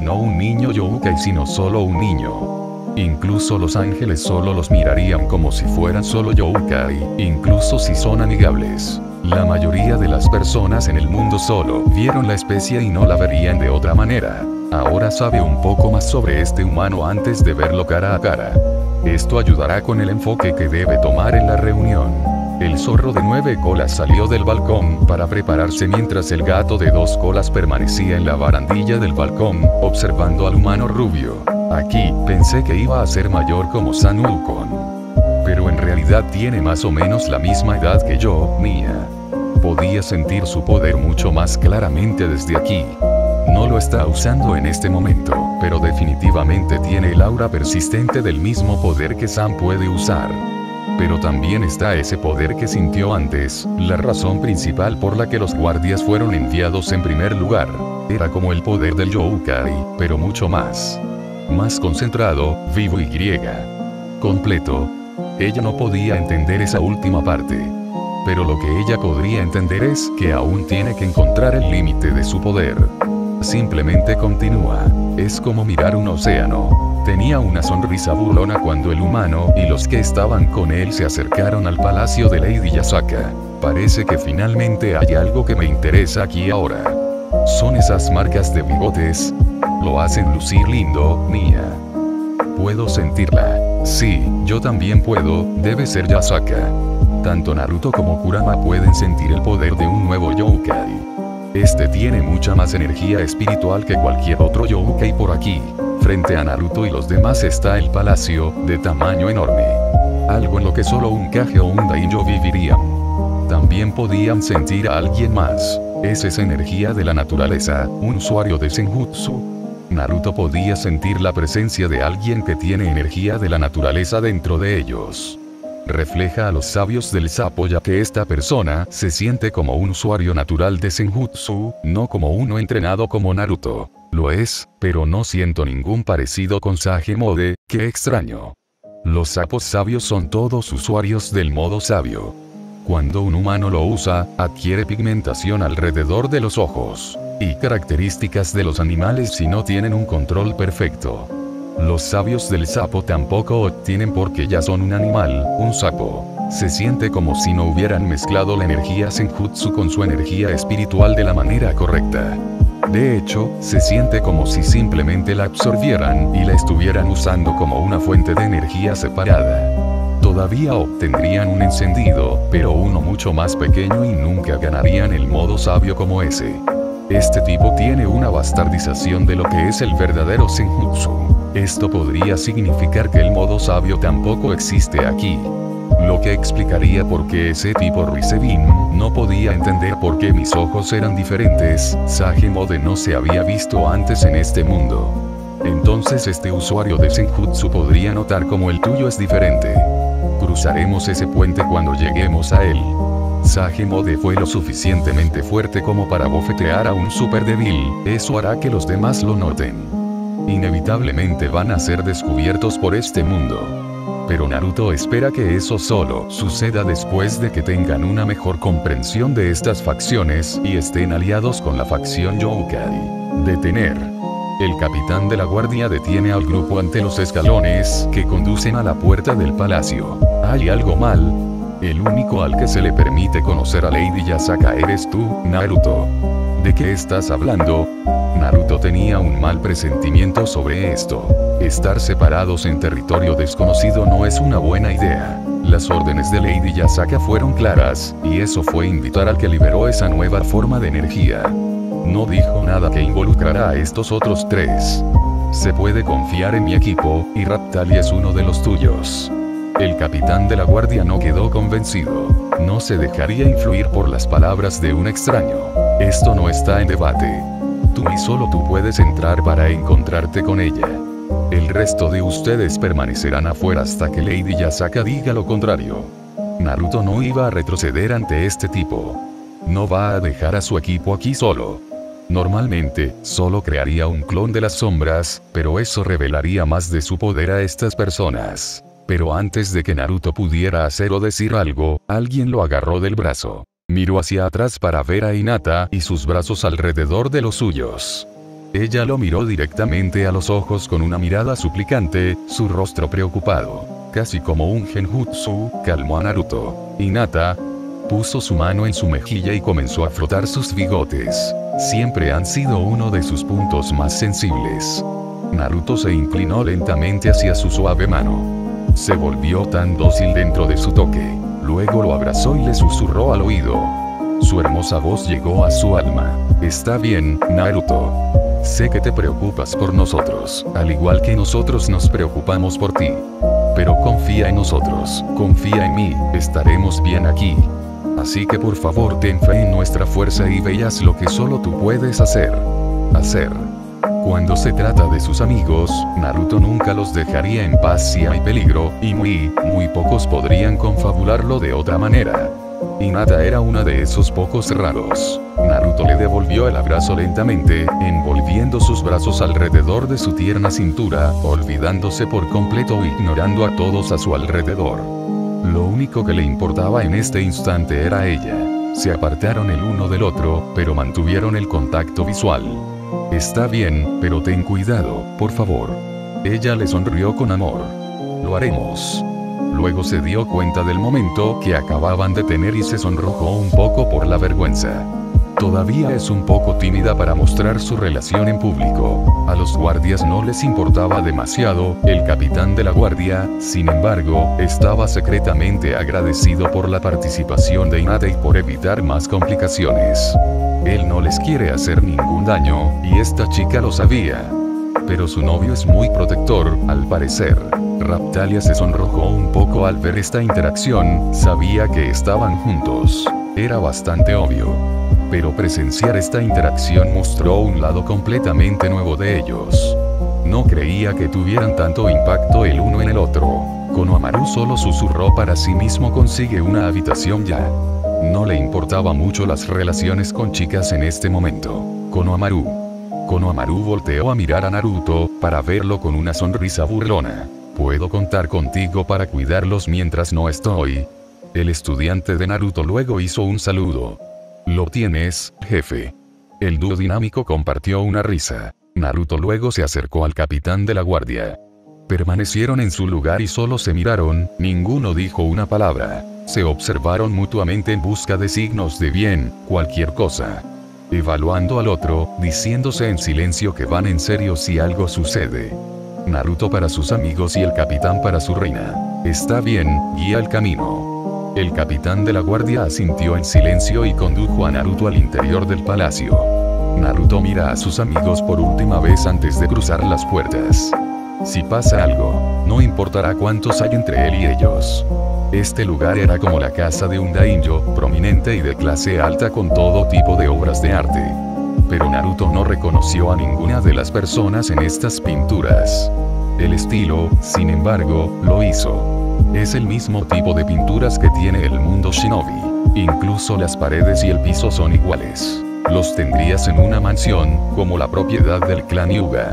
No un niño Youkai sino solo un niño. Incluso los ángeles solo los mirarían como si fueran solo Youkai, incluso si son amigables. La mayoría de las personas en el mundo solo vieron la especie y no la verían de otra manera. Ahora sabe un poco más sobre este humano antes de verlo cara a cara. Esto ayudará con el enfoque que debe tomar en la reunión. El zorro de nueve colas salió del balcón para prepararse mientras el gato de dos colas permanecía en la barandilla del balcón, observando al humano rubio. Aquí, pensé que iba a ser mayor como San Pero en realidad tiene más o menos la misma edad que yo, Mia. Podía sentir su poder mucho más claramente desde aquí. No lo está usando en este momento, pero definitivamente tiene el aura persistente del mismo poder que Sam puede usar. Pero también está ese poder que sintió antes, la razón principal por la que los guardias fueron enviados en primer lugar. Era como el poder del Youkai, pero mucho más. Más concentrado, vivo y griega. Completo. Ella no podía entender esa última parte. Pero lo que ella podría entender es que aún tiene que encontrar el límite de su poder. Simplemente continúa. Es como mirar un océano. Tenía una sonrisa burlona cuando el humano y los que estaban con él se acercaron al palacio de Lady Yasaka. Parece que finalmente hay algo que me interesa aquí ahora. Son esas marcas de bigotes. Lo hacen lucir lindo, Mia. Puedo sentirla. Sí, yo también puedo, debe ser Yasaka. Tanto Naruto como Kurama pueden sentir el poder de un nuevo Youkai. Este tiene mucha más energía espiritual que cualquier otro Youkai por aquí. Frente a Naruto y los demás está el palacio, de tamaño enorme. Algo en lo que solo un Kage o un Dainjo vivirían. También podían sentir a alguien más. Es esa energía de la naturaleza, un usuario de Senjutsu. Naruto podía sentir la presencia de alguien que tiene energía de la naturaleza dentro de ellos. Refleja a los sabios del sapo ya que esta persona se siente como un usuario natural de Senjutsu, no como uno entrenado como Naruto. Lo es, pero no siento ningún parecido con Sage Mode, qué extraño. Los sapos sabios son todos usuarios del modo sabio. Cuando un humano lo usa, adquiere pigmentación alrededor de los ojos, y características de los animales si no tienen un control perfecto. Los sabios del sapo tampoco obtienen porque ya son un animal, un sapo. Se siente como si no hubieran mezclado la energía senjutsu con su energía espiritual de la manera correcta. De hecho, se siente como si simplemente la absorbieran y la estuvieran usando como una fuente de energía separada. Todavía obtendrían un encendido, pero uno mucho más pequeño y nunca ganarían el modo sabio como ese. Este tipo tiene una bastardización de lo que es el verdadero Senjutsu. Esto podría significar que el modo sabio tampoco existe aquí. Lo que explicaría por qué ese tipo Ruisevin no podía entender por qué mis ojos eran diferentes, Sage Mode no se había visto antes en este mundo. Entonces este usuario de Senjutsu podría notar como el tuyo es diferente. Cruzaremos ese puente cuando lleguemos a él. Sage Mode fue lo suficientemente fuerte como para bofetear a un super débil, eso hará que los demás lo noten. Inevitablemente van a ser descubiertos por este mundo. Pero Naruto espera que eso solo suceda después de que tengan una mejor comprensión de estas facciones y estén aliados con la facción Youkai. Detener. El capitán de la guardia detiene al grupo ante los escalones que conducen a la puerta del palacio. ¿Hay algo mal? El único al que se le permite conocer a Lady Yasaka eres tú, Naruto. ¿De qué estás hablando? Naruto tenía un mal presentimiento sobre esto. Estar separados en territorio desconocido no es una buena idea. Las órdenes de Lady Yasaka fueron claras, y eso fue invitar al que liberó esa nueva forma de energía. No dijo nada que involucrara a estos otros tres. Se puede confiar en mi equipo, y Raptali es uno de los tuyos. El capitán de la guardia no quedó convencido. No se dejaría influir por las palabras de un extraño. Esto no está en debate. Tú y solo tú puedes entrar para encontrarte con ella. El resto de ustedes permanecerán afuera hasta que Lady Yasaka diga lo contrario. Naruto no iba a retroceder ante este tipo. No va a dejar a su equipo aquí solo. Normalmente, solo crearía un clon de las sombras, pero eso revelaría más de su poder a estas personas. Pero antes de que Naruto pudiera hacer o decir algo, alguien lo agarró del brazo. Miró hacia atrás para ver a Hinata y sus brazos alrededor de los suyos. Ella lo miró directamente a los ojos con una mirada suplicante, su rostro preocupado. Casi como un genjutsu, calmó a Naruto. Hinata, puso su mano en su mejilla y comenzó a frotar sus bigotes. Siempre han sido uno de sus puntos más sensibles. Naruto se inclinó lentamente hacia su suave mano. Se volvió tan dócil dentro de su toque. Luego lo abrazó y le susurró al oído. Su hermosa voz llegó a su alma. Está bien, Naruto. Sé que te preocupas por nosotros, al igual que nosotros nos preocupamos por ti. Pero confía en nosotros, confía en mí, estaremos bien aquí. Así que por favor ten fe en nuestra fuerza y veas lo que solo tú puedes hacer. Hacer. Cuando se trata de sus amigos, Naruto nunca los dejaría en paz si hay peligro, y muy, muy pocos podrían confabularlo de otra manera. Hinata era una de esos pocos raros. Naruto le devolvió el abrazo lentamente, envolviendo sus brazos alrededor de su tierna cintura, olvidándose por completo e ignorando a todos a su alrededor. Lo único que le importaba en este instante era ella. Se apartaron el uno del otro, pero mantuvieron el contacto visual. Está bien, pero ten cuidado, por favor. Ella le sonrió con amor. Lo haremos. Luego se dio cuenta del momento que acababan de tener y se sonrojó un poco por la vergüenza. Todavía es un poco tímida para mostrar su relación en público. A los guardias no les importaba demasiado, el capitán de la guardia, sin embargo, estaba secretamente agradecido por la participación de Inate y por evitar más complicaciones. Él no les quiere hacer ningún daño, y esta chica lo sabía. Pero su novio es muy protector, al parecer. Raptalia se sonrojó un poco al ver esta interacción, sabía que estaban juntos. Era bastante obvio pero presenciar esta interacción mostró un lado completamente nuevo de ellos. No creía que tuvieran tanto impacto el uno en el otro. Konohamaru solo susurró para sí mismo consigue una habitación ya. No le importaba mucho las relaciones con chicas en este momento. Konohamaru. Konohamaru volteó a mirar a Naruto, para verlo con una sonrisa burlona. ¿Puedo contar contigo para cuidarlos mientras no estoy? El estudiante de Naruto luego hizo un saludo. Lo tienes, jefe. El dúo dinámico compartió una risa. Naruto luego se acercó al capitán de la guardia. Permanecieron en su lugar y solo se miraron, ninguno dijo una palabra. Se observaron mutuamente en busca de signos de bien, cualquier cosa. Evaluando al otro, diciéndose en silencio que van en serio si algo sucede. Naruto para sus amigos y el capitán para su reina. Está bien, guía el camino. El capitán de la guardia asintió en silencio y condujo a Naruto al interior del palacio. Naruto mira a sus amigos por última vez antes de cruzar las puertas. Si pasa algo, no importará cuántos hay entre él y ellos. Este lugar era como la casa de un daimyo, prominente y de clase alta con todo tipo de obras de arte. Pero Naruto no reconoció a ninguna de las personas en estas pinturas. El estilo, sin embargo, lo hizo. Es el mismo tipo de pinturas que tiene el mundo shinobi. Incluso las paredes y el piso son iguales. Los tendrías en una mansión, como la propiedad del clan Yuga.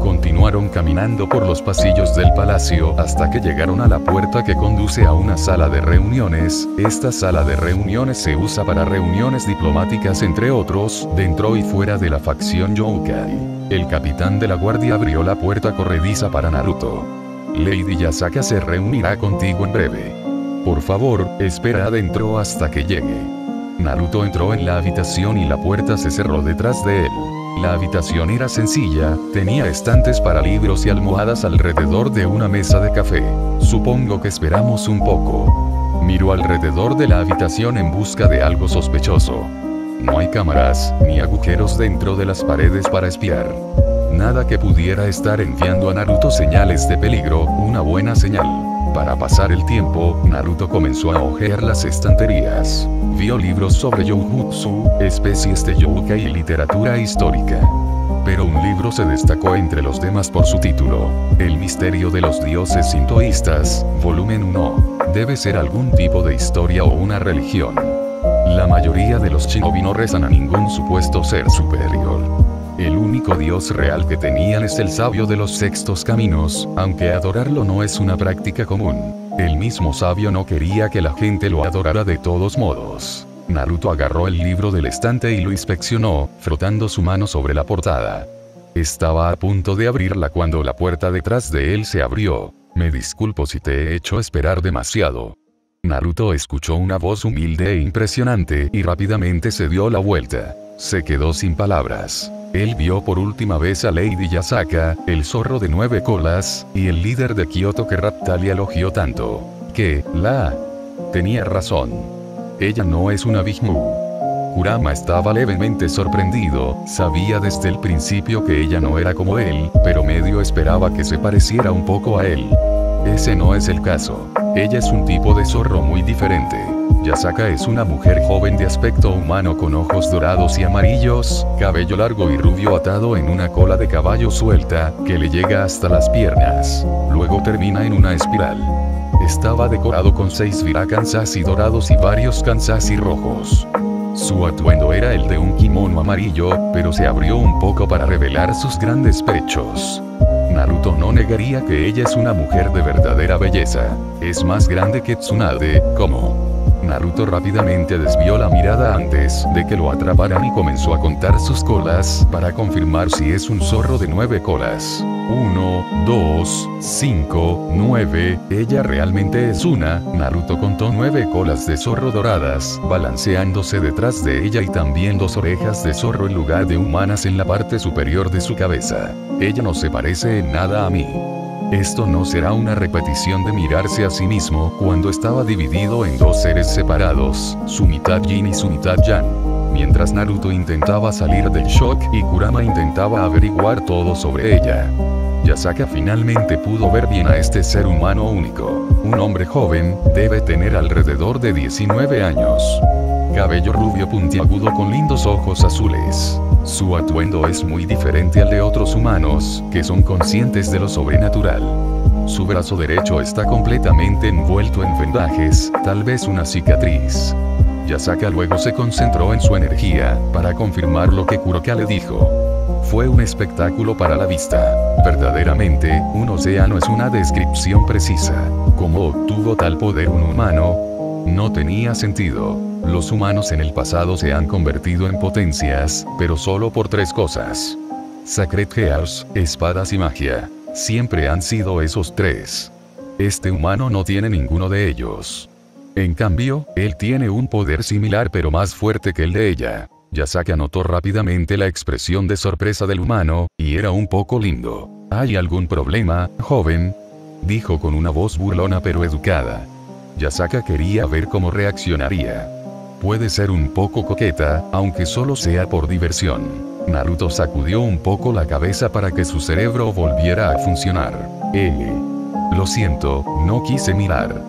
Continuaron caminando por los pasillos del palacio hasta que llegaron a la puerta que conduce a una sala de reuniones. Esta sala de reuniones se usa para reuniones diplomáticas entre otros, dentro y fuera de la facción Youkai. El capitán de la guardia abrió la puerta corrediza para Naruto. Lady Yasaka se reunirá contigo en breve. Por favor, espera adentro hasta que llegue. Naruto entró en la habitación y la puerta se cerró detrás de él. La habitación era sencilla, tenía estantes para libros y almohadas alrededor de una mesa de café. Supongo que esperamos un poco. Miró alrededor de la habitación en busca de algo sospechoso. No hay cámaras, ni agujeros dentro de las paredes para espiar. Nada que pudiera estar enviando a Naruto señales de peligro, una buena señal. Para pasar el tiempo, Naruto comenzó a ojear las estanterías. Vio libros sobre Youjutsu, especies de Youkai y literatura histórica. Pero un libro se destacó entre los demás por su título. El misterio de los dioses sintoístas, volumen 1. Debe ser algún tipo de historia o una religión. La mayoría de los shinobi no rezan a ningún supuesto ser superior. El único dios real que tenían es el sabio de los sextos caminos, aunque adorarlo no es una práctica común. El mismo sabio no quería que la gente lo adorara de todos modos. Naruto agarró el libro del estante y lo inspeccionó, frotando su mano sobre la portada. Estaba a punto de abrirla cuando la puerta detrás de él se abrió. Me disculpo si te he hecho esperar demasiado. Naruto escuchó una voz humilde e impresionante y rápidamente se dio la vuelta. Se quedó sin palabras. Él vio por última vez a Lady Yasaka, el zorro de nueve colas, y el líder de Kyoto que Raptalia elogió tanto. Que, la... Tenía razón. Ella no es una Big Kurama estaba levemente sorprendido, sabía desde el principio que ella no era como él, pero medio esperaba que se pareciera un poco a él. Ese no es el caso. Ella es un tipo de zorro muy diferente. Yasaka es una mujer joven de aspecto humano con ojos dorados y amarillos, cabello largo y rubio atado en una cola de caballo suelta, que le llega hasta las piernas. Luego termina en una espiral. Estaba decorado con seis virakansas y dorados y varios kansas rojos. Su atuendo era el de un kimono amarillo, pero se abrió un poco para revelar sus grandes pechos. Naruto no negaría que ella es una mujer de verdadera belleza. Es más grande que Tsunade, como Naruto rápidamente desvió la mirada antes de que lo atraparan y comenzó a contar sus colas para confirmar si es un zorro de nueve colas. 1, 2, 5, 9. Ella realmente es una. Naruto contó nueve colas de zorro doradas, balanceándose detrás de ella y también dos orejas de zorro en lugar de humanas en la parte superior de su cabeza. Ella no se parece en nada a mí. Esto no será una repetición de mirarse a sí mismo cuando estaba dividido en dos seres separados, su mitad yin y su mitad yang. Mientras Naruto intentaba salir del shock y Kurama intentaba averiguar todo sobre ella. Yasaka finalmente pudo ver bien a este ser humano único. Un hombre joven, debe tener alrededor de 19 años. Cabello rubio puntiagudo con lindos ojos azules. Su atuendo es muy diferente al de otros humanos, que son conscientes de lo sobrenatural. Su brazo derecho está completamente envuelto en vendajes, tal vez una cicatriz. Yasaka luego se concentró en su energía, para confirmar lo que Kuroka le dijo. Fue un espectáculo para la vista. Verdaderamente, un océano es una descripción precisa. ¿Cómo obtuvo tal poder un humano? No tenía sentido. Los humanos en el pasado se han convertido en potencias, pero solo por tres cosas. Sacred Gears, espadas y magia. Siempre han sido esos tres. Este humano no tiene ninguno de ellos. En cambio, él tiene un poder similar pero más fuerte que el de ella. Yasaka notó rápidamente la expresión de sorpresa del humano, y era un poco lindo. ¿Hay algún problema, joven? Dijo con una voz burlona pero educada. Yasaka quería ver cómo reaccionaría. Puede ser un poco coqueta, aunque solo sea por diversión. Naruto sacudió un poco la cabeza para que su cerebro volviera a funcionar. Eh. Lo siento, no quise mirar.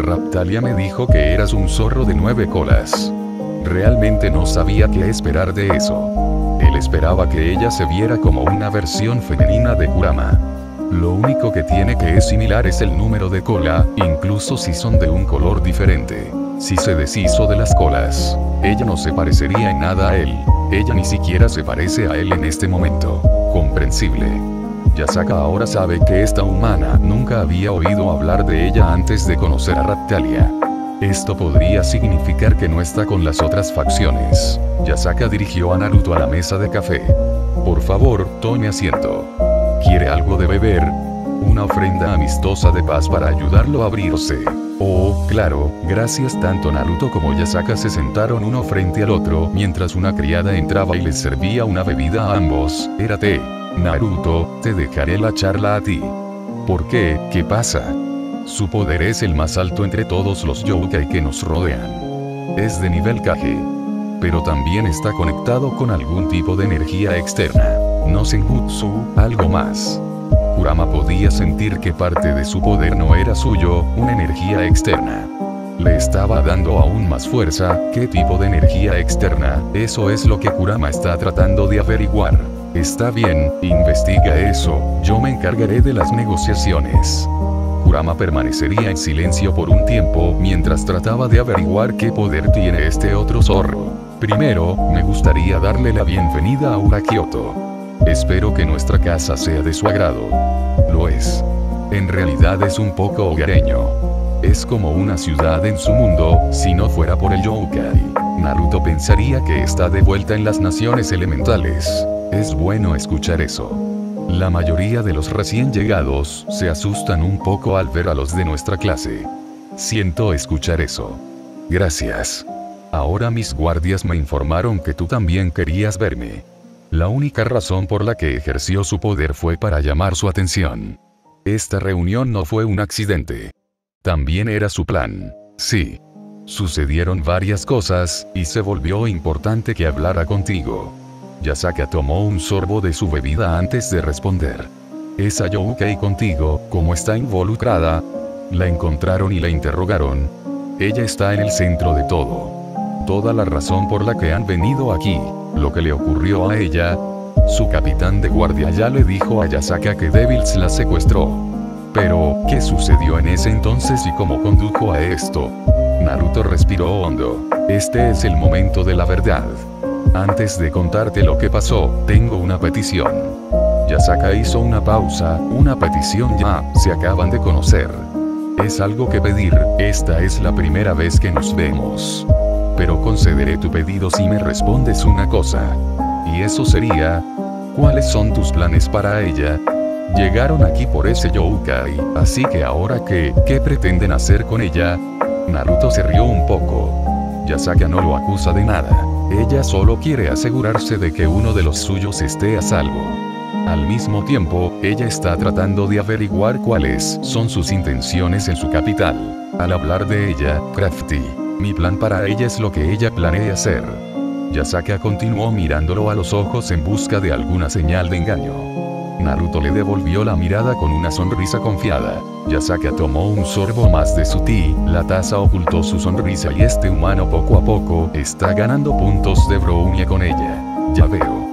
Raptalia me dijo que eras un zorro de nueve colas. Realmente no sabía qué esperar de eso. Él esperaba que ella se viera como una versión femenina de Kurama. Lo único que tiene que es similar es el número de cola, incluso si son de un color diferente. Si se deshizo de las colas, ella no se parecería en nada a él. Ella ni siquiera se parece a él en este momento. Comprensible. Yasaka ahora sabe que esta humana nunca había oído hablar de ella antes de conocer a Raptalia. Esto podría significar que no está con las otras facciones. Yasaka dirigió a Naruto a la mesa de café. Por favor, tome asiento. ¿Quiere algo de beber? Una ofrenda amistosa de paz para ayudarlo a abrirse. Oh, claro, gracias tanto Naruto como Yasaka se sentaron uno frente al otro mientras una criada entraba y les servía una bebida a ambos, era té. Naruto, te dejaré la charla a ti. ¿Por qué? ¿Qué pasa? Su poder es el más alto entre todos los yokai que nos rodean. Es de nivel Kage. Pero también está conectado con algún tipo de energía externa. No senjutsu, algo más. Kurama podía sentir que parte de su poder no era suyo, una energía externa. Le estaba dando aún más fuerza, ¿qué tipo de energía externa? Eso es lo que Kurama está tratando de averiguar. Está bien, investiga eso, yo me encargaré de las negociaciones. Kurama permanecería en silencio por un tiempo mientras trataba de averiguar qué poder tiene este otro zorro. Primero, me gustaría darle la bienvenida a Urakioto. Espero que nuestra casa sea de su agrado. Lo es. En realidad es un poco hogareño. Es como una ciudad en su mundo, si no fuera por el yokai. Naruto pensaría que está de vuelta en las naciones elementales. Es bueno escuchar eso. La mayoría de los recién llegados se asustan un poco al ver a los de nuestra clase. Siento escuchar eso. Gracias. Ahora mis guardias me informaron que tú también querías verme. La única razón por la que ejerció su poder fue para llamar su atención. Esta reunión no fue un accidente. También era su plan. Sí. Sucedieron varias cosas, y se volvió importante que hablara contigo. Yasaka tomó un sorbo de su bebida antes de responder. Esa Youkei contigo, ¿cómo está involucrada? La encontraron y la interrogaron. Ella está en el centro de todo. Toda la razón por la que han venido aquí, lo que le ocurrió a ella. Su capitán de guardia ya le dijo a Yasaka que Devils la secuestró. Pero, ¿qué sucedió en ese entonces y cómo condujo a esto? Naruto respiró hondo. Este es el momento de la verdad. Antes de contarte lo que pasó, tengo una petición. Yasaka hizo una pausa, una petición ya, se acaban de conocer. Es algo que pedir, esta es la primera vez que nos vemos. Pero concederé tu pedido si me respondes una cosa. Y eso sería... ¿Cuáles son tus planes para ella? Llegaron aquí por ese Youkai, así que ahora qué, ¿qué pretenden hacer con ella? Naruto se rió un poco. Yasaka no lo acusa de nada. Ella solo quiere asegurarse de que uno de los suyos esté a salvo. Al mismo tiempo, ella está tratando de averiguar cuáles son sus intenciones en su capital. Al hablar de ella, Crafty, mi plan para ella es lo que ella planea hacer. Yasaka continuó mirándolo a los ojos en busca de alguna señal de engaño. Naruto le devolvió la mirada con una sonrisa confiada. Yasaka tomó un sorbo más de su ti, la taza ocultó su sonrisa y este humano poco a poco está ganando puntos de brownie con ella. Ya veo.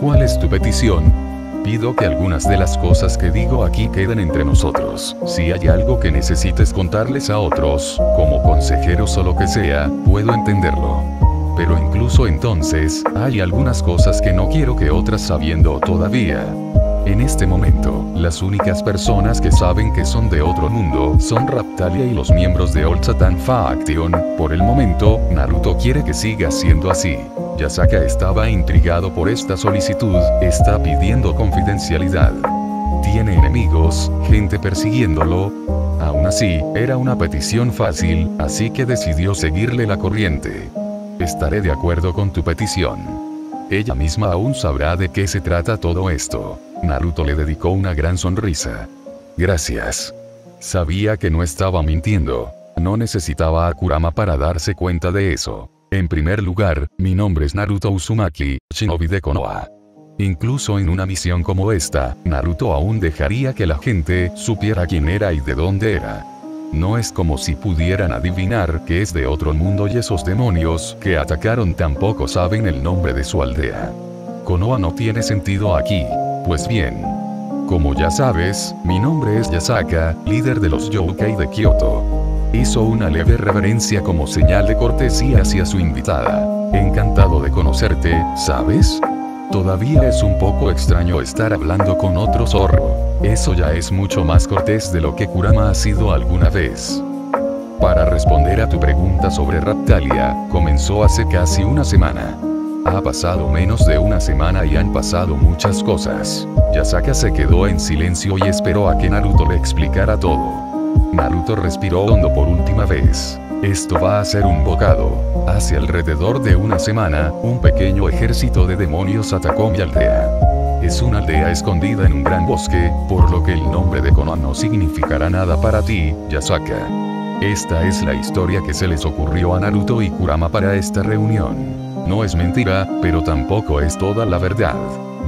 ¿Cuál es tu petición? Pido que algunas de las cosas que digo aquí queden entre nosotros. Si hay algo que necesites contarles a otros, como consejeros o lo que sea, puedo entenderlo. Pero incluso entonces, hay algunas cosas que no quiero que otras sabiendo todavía. En este momento, las únicas personas que saben que son de otro mundo son Raptalia y los miembros de Old Satan Faction. Por el momento, Naruto quiere que siga siendo así. Yasaka estaba intrigado por esta solicitud, está pidiendo confidencialidad. Tiene enemigos, gente persiguiéndolo. Aún así, era una petición fácil, así que decidió seguirle la corriente. Estaré de acuerdo con tu petición. Ella misma aún sabrá de qué se trata todo esto. Naruto le dedicó una gran sonrisa. Gracias. Sabía que no estaba mintiendo. No necesitaba a Kurama para darse cuenta de eso. En primer lugar, mi nombre es Naruto Uzumaki, shinobi de Konoha. Incluso en una misión como esta, Naruto aún dejaría que la gente supiera quién era y de dónde era. No es como si pudieran adivinar que es de otro mundo y esos demonios que atacaron tampoco saben el nombre de su aldea. Konoha no tiene sentido aquí. Pues bien. Como ya sabes, mi nombre es Yasaka, líder de los Yokai de Kyoto. Hizo una leve reverencia como señal de cortesía hacia su invitada. Encantado de conocerte, ¿sabes? Todavía es un poco extraño estar hablando con otro zorro. Eso ya es mucho más cortés de lo que Kurama ha sido alguna vez. Para responder a tu pregunta sobre Raptalia, comenzó hace casi una semana. Ha pasado menos de una semana y han pasado muchas cosas. Yasaka se quedó en silencio y esperó a que Naruto le explicara todo. Naruto respiró hondo por última vez. Esto va a ser un bocado. Hace alrededor de una semana, un pequeño ejército de demonios atacó mi aldea. Es una aldea escondida en un gran bosque, por lo que el nombre de Konoha no significará nada para ti, Yasaka. Esta es la historia que se les ocurrió a Naruto y Kurama para esta reunión. No es mentira, pero tampoco es toda la verdad.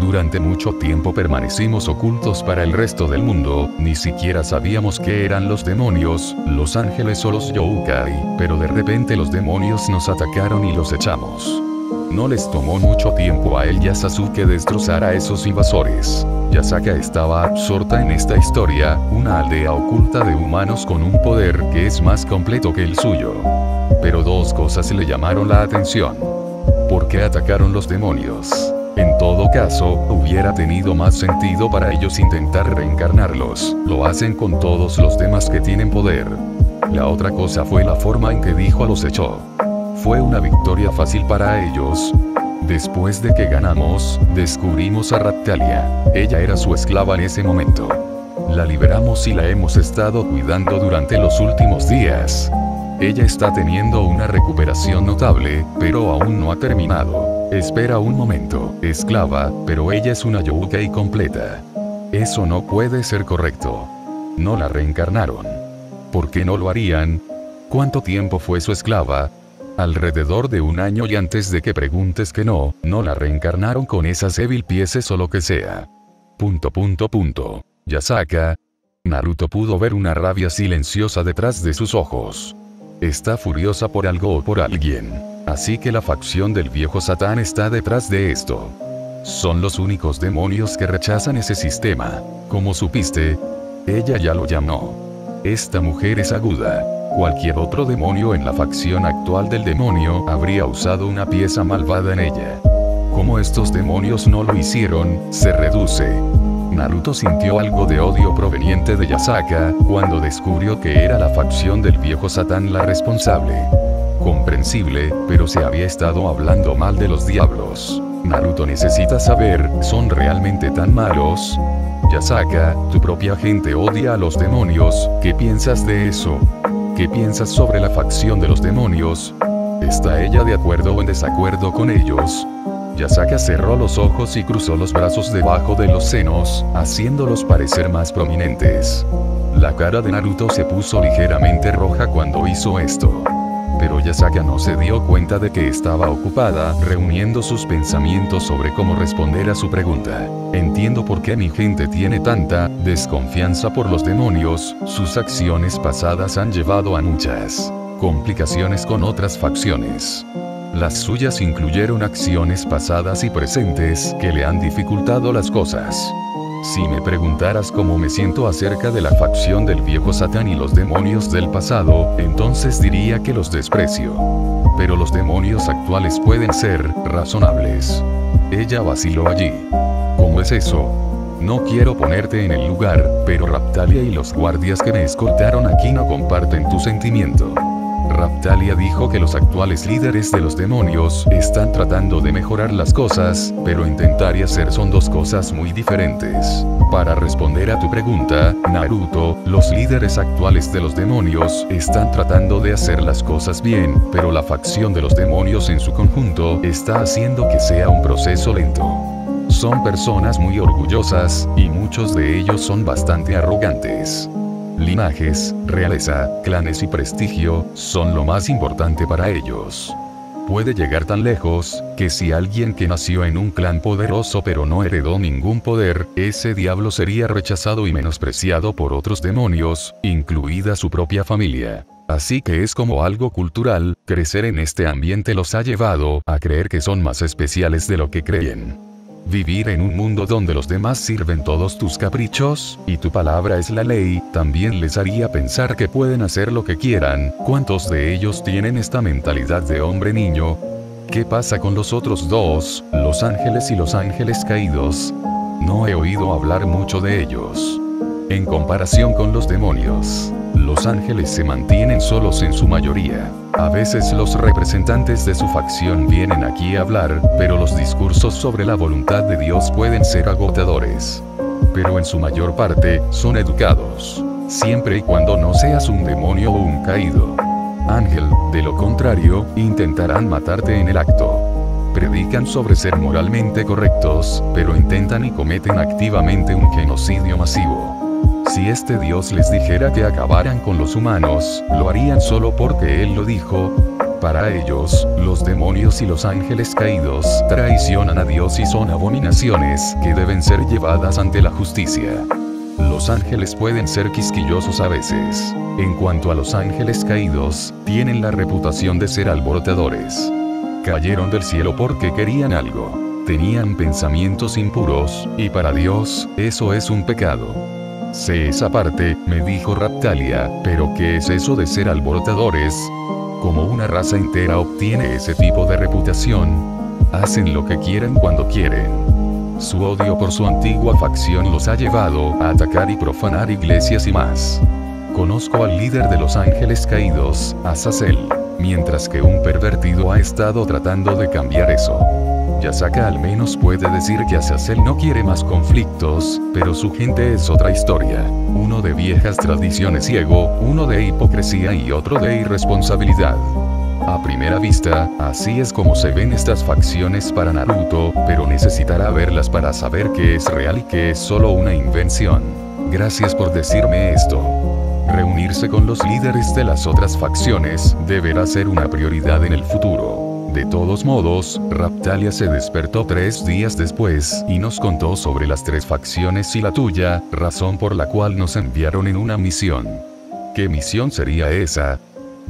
Durante mucho tiempo permanecimos ocultos para el resto del mundo, ni siquiera sabíamos qué eran los demonios, los ángeles o los youkai, pero de repente los demonios nos atacaron y los echamos. No les tomó mucho tiempo a él y a Sasuke destrozar a esos invasores. Yasaka estaba absorta en esta historia, una aldea oculta de humanos con un poder que es más completo que el suyo. Pero dos cosas le llamaron la atención. ¿Por qué atacaron los demonios? En todo caso, hubiera tenido más sentido para ellos intentar reencarnarlos. Lo hacen con todos los demás que tienen poder. La otra cosa fue la forma en que dijo a los echó. Fue una victoria fácil para ellos. Después de que ganamos, descubrimos a Raptalia. Ella era su esclava en ese momento. La liberamos y la hemos estado cuidando durante los últimos días. Ella está teniendo una recuperación notable, pero aún no ha terminado. Espera un momento, esclava, pero ella es una y completa. Eso no puede ser correcto. No la reencarnaron. ¿Por qué no lo harían? ¿Cuánto tiempo fue su esclava? Alrededor de un año y antes de que preguntes que no, no la reencarnaron con esas débil pieces o lo que sea. Punto punto punto. Yasaka. Naruto pudo ver una rabia silenciosa detrás de sus ojos. Está furiosa por algo o por alguien. Así que la facción del viejo Satán está detrás de esto. Son los únicos demonios que rechazan ese sistema. Como supiste, ella ya lo llamó. Esta mujer es aguda. Cualquier otro demonio en la facción actual del demonio habría usado una pieza malvada en ella. Como estos demonios no lo hicieron, se reduce. Naruto sintió algo de odio proveniente de Yasaka, cuando descubrió que era la facción del viejo Satán la responsable. Comprensible, pero se había estado hablando mal de los diablos. Naruto necesita saber, ¿son realmente tan malos? Yasaka, tu propia gente odia a los demonios, ¿qué piensas de eso? ¿Qué piensas sobre la facción de los demonios? ¿Está ella de acuerdo o en desacuerdo con ellos? Yasaka cerró los ojos y cruzó los brazos debajo de los senos, haciéndolos parecer más prominentes. La cara de Naruto se puso ligeramente roja cuando hizo esto. Pero Yasaka no se dio cuenta de que estaba ocupada reuniendo sus pensamientos sobre cómo responder a su pregunta. Entiendo por qué mi gente tiene tanta desconfianza por los demonios, sus acciones pasadas han llevado a muchas complicaciones con otras facciones. Las suyas incluyeron acciones pasadas y presentes que le han dificultado las cosas. Si me preguntaras cómo me siento acerca de la facción del viejo Satán y los demonios del pasado, entonces diría que los desprecio. Pero los demonios actuales pueden ser razonables. Ella vaciló allí. ¿Cómo es eso? No quiero ponerte en el lugar, pero Raptalia y los guardias que me escoltaron aquí no comparten tu sentimiento. Raptalia dijo que los actuales líderes de los demonios están tratando de mejorar las cosas, pero intentar y hacer son dos cosas muy diferentes. Para responder a tu pregunta, Naruto, los líderes actuales de los demonios están tratando de hacer las cosas bien, pero la facción de los demonios en su conjunto está haciendo que sea un proceso lento. Son personas muy orgullosas, y muchos de ellos son bastante arrogantes. Linajes, realeza, clanes y prestigio, son lo más importante para ellos. Puede llegar tan lejos, que si alguien que nació en un clan poderoso pero no heredó ningún poder, ese diablo sería rechazado y menospreciado por otros demonios, incluida su propia familia. Así que es como algo cultural, crecer en este ambiente los ha llevado a creer que son más especiales de lo que creen. Vivir en un mundo donde los demás sirven todos tus caprichos, y tu palabra es la ley, también les haría pensar que pueden hacer lo que quieran. ¿Cuántos de ellos tienen esta mentalidad de hombre niño? ¿Qué pasa con los otros dos, los ángeles y los ángeles caídos? No he oído hablar mucho de ellos. En comparación con los demonios, los ángeles se mantienen solos en su mayoría. A veces los representantes de su facción vienen aquí a hablar, pero los discursos sobre la voluntad de Dios pueden ser agotadores. Pero en su mayor parte, son educados. siempre y cuando no seas un demonio o un caído. Ángel, de lo contrario, intentarán matarte en el acto. Predican sobre ser moralmente correctos, pero intentan y cometen activamente un genocidio masivo. Si este Dios les dijera que acabaran con los humanos, lo harían solo porque Él lo dijo. Para ellos, los demonios y los ángeles caídos traicionan a Dios y son abominaciones que deben ser llevadas ante la justicia. Los ángeles pueden ser quisquillosos a veces. En cuanto a los ángeles caídos, tienen la reputación de ser alborotadores. Cayeron del cielo porque querían algo. Tenían pensamientos impuros, y para Dios, eso es un pecado. Sé esa parte, me dijo Raptalia, pero ¿qué es eso de ser alborotadores? Como una raza entera obtiene ese tipo de reputación, hacen lo que quieren cuando quieren. Su odio por su antigua facción los ha llevado a atacar y profanar iglesias y más. Conozco al líder de los ángeles caídos, Azazel, mientras que un pervertido ha estado tratando de cambiar eso. Yasaka al menos puede decir que Azazel no quiere más conflictos, pero su gente es otra historia. Uno de viejas tradiciones ciego, uno de hipocresía y otro de irresponsabilidad. A primera vista, así es como se ven estas facciones para Naruto, pero necesitará verlas para saber qué es real y qué es solo una invención. Gracias por decirme esto. Reunirse con los líderes de las otras facciones deberá ser una prioridad en el futuro. De todos modos, Raptalia se despertó tres días después y nos contó sobre las tres facciones y la tuya, razón por la cual nos enviaron en una misión. ¿Qué misión sería esa?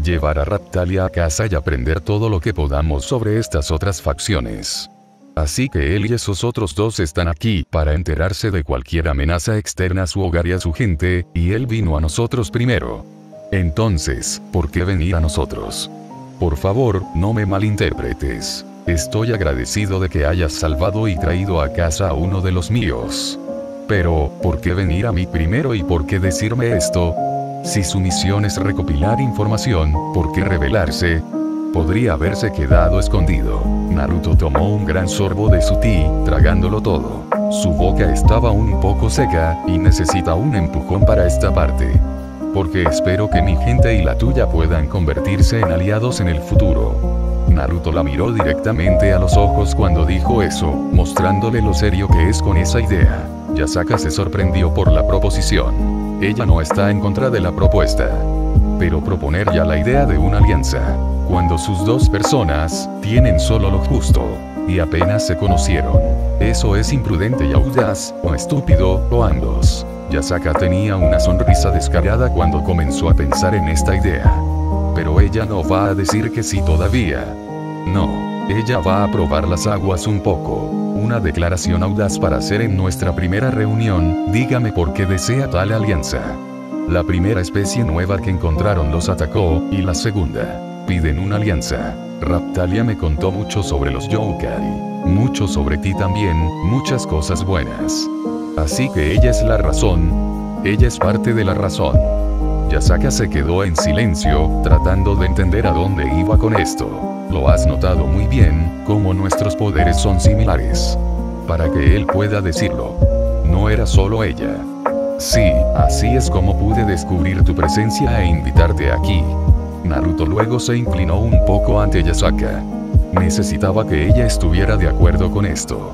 llevar a Raptalia a casa y aprender todo lo que podamos sobre estas otras facciones. Así que él y esos otros dos están aquí para enterarse de cualquier amenaza externa a su hogar y a su gente, y él vino a nosotros primero. Entonces, ¿por qué venir a nosotros? Por favor, no me malinterpretes. Estoy agradecido de que hayas salvado y traído a casa a uno de los míos. Pero, ¿por qué venir a mí primero y por qué decirme esto? Si su misión es recopilar información, ¿por qué revelarse? Podría haberse quedado escondido. Naruto tomó un gran sorbo de su ti, tragándolo todo. Su boca estaba un poco seca, y necesita un empujón para esta parte. Porque espero que mi gente y la tuya puedan convertirse en aliados en el futuro. Naruto la miró directamente a los ojos cuando dijo eso, mostrándole lo serio que es con esa idea. Yasaka se sorprendió por la proposición. Ella no está en contra de la propuesta. Pero proponer ya la idea de una alianza, cuando sus dos personas tienen solo lo justo, y apenas se conocieron. Eso es imprudente y audaz, o estúpido, o ambos. Yasaka tenía una sonrisa descarada cuando comenzó a pensar en esta idea. Pero ella no va a decir que sí todavía. No, ella va a probar las aguas un poco una declaración audaz para hacer en nuestra primera reunión, dígame por qué desea tal alianza. La primera especie nueva que encontraron los atacó, y la segunda. Piden una alianza. Raptalia me contó mucho sobre los Yokai. Mucho sobre ti también, muchas cosas buenas. Así que ella es la razón. Ella es parte de la razón. Yasaka se quedó en silencio, tratando de entender a dónde iba con esto. Lo has notado muy bien, como nuestros poderes son similares. Para que él pueda decirlo. No era solo ella. Sí, así es como pude descubrir tu presencia e invitarte aquí. Naruto luego se inclinó un poco ante Yasaka. Necesitaba que ella estuviera de acuerdo con esto.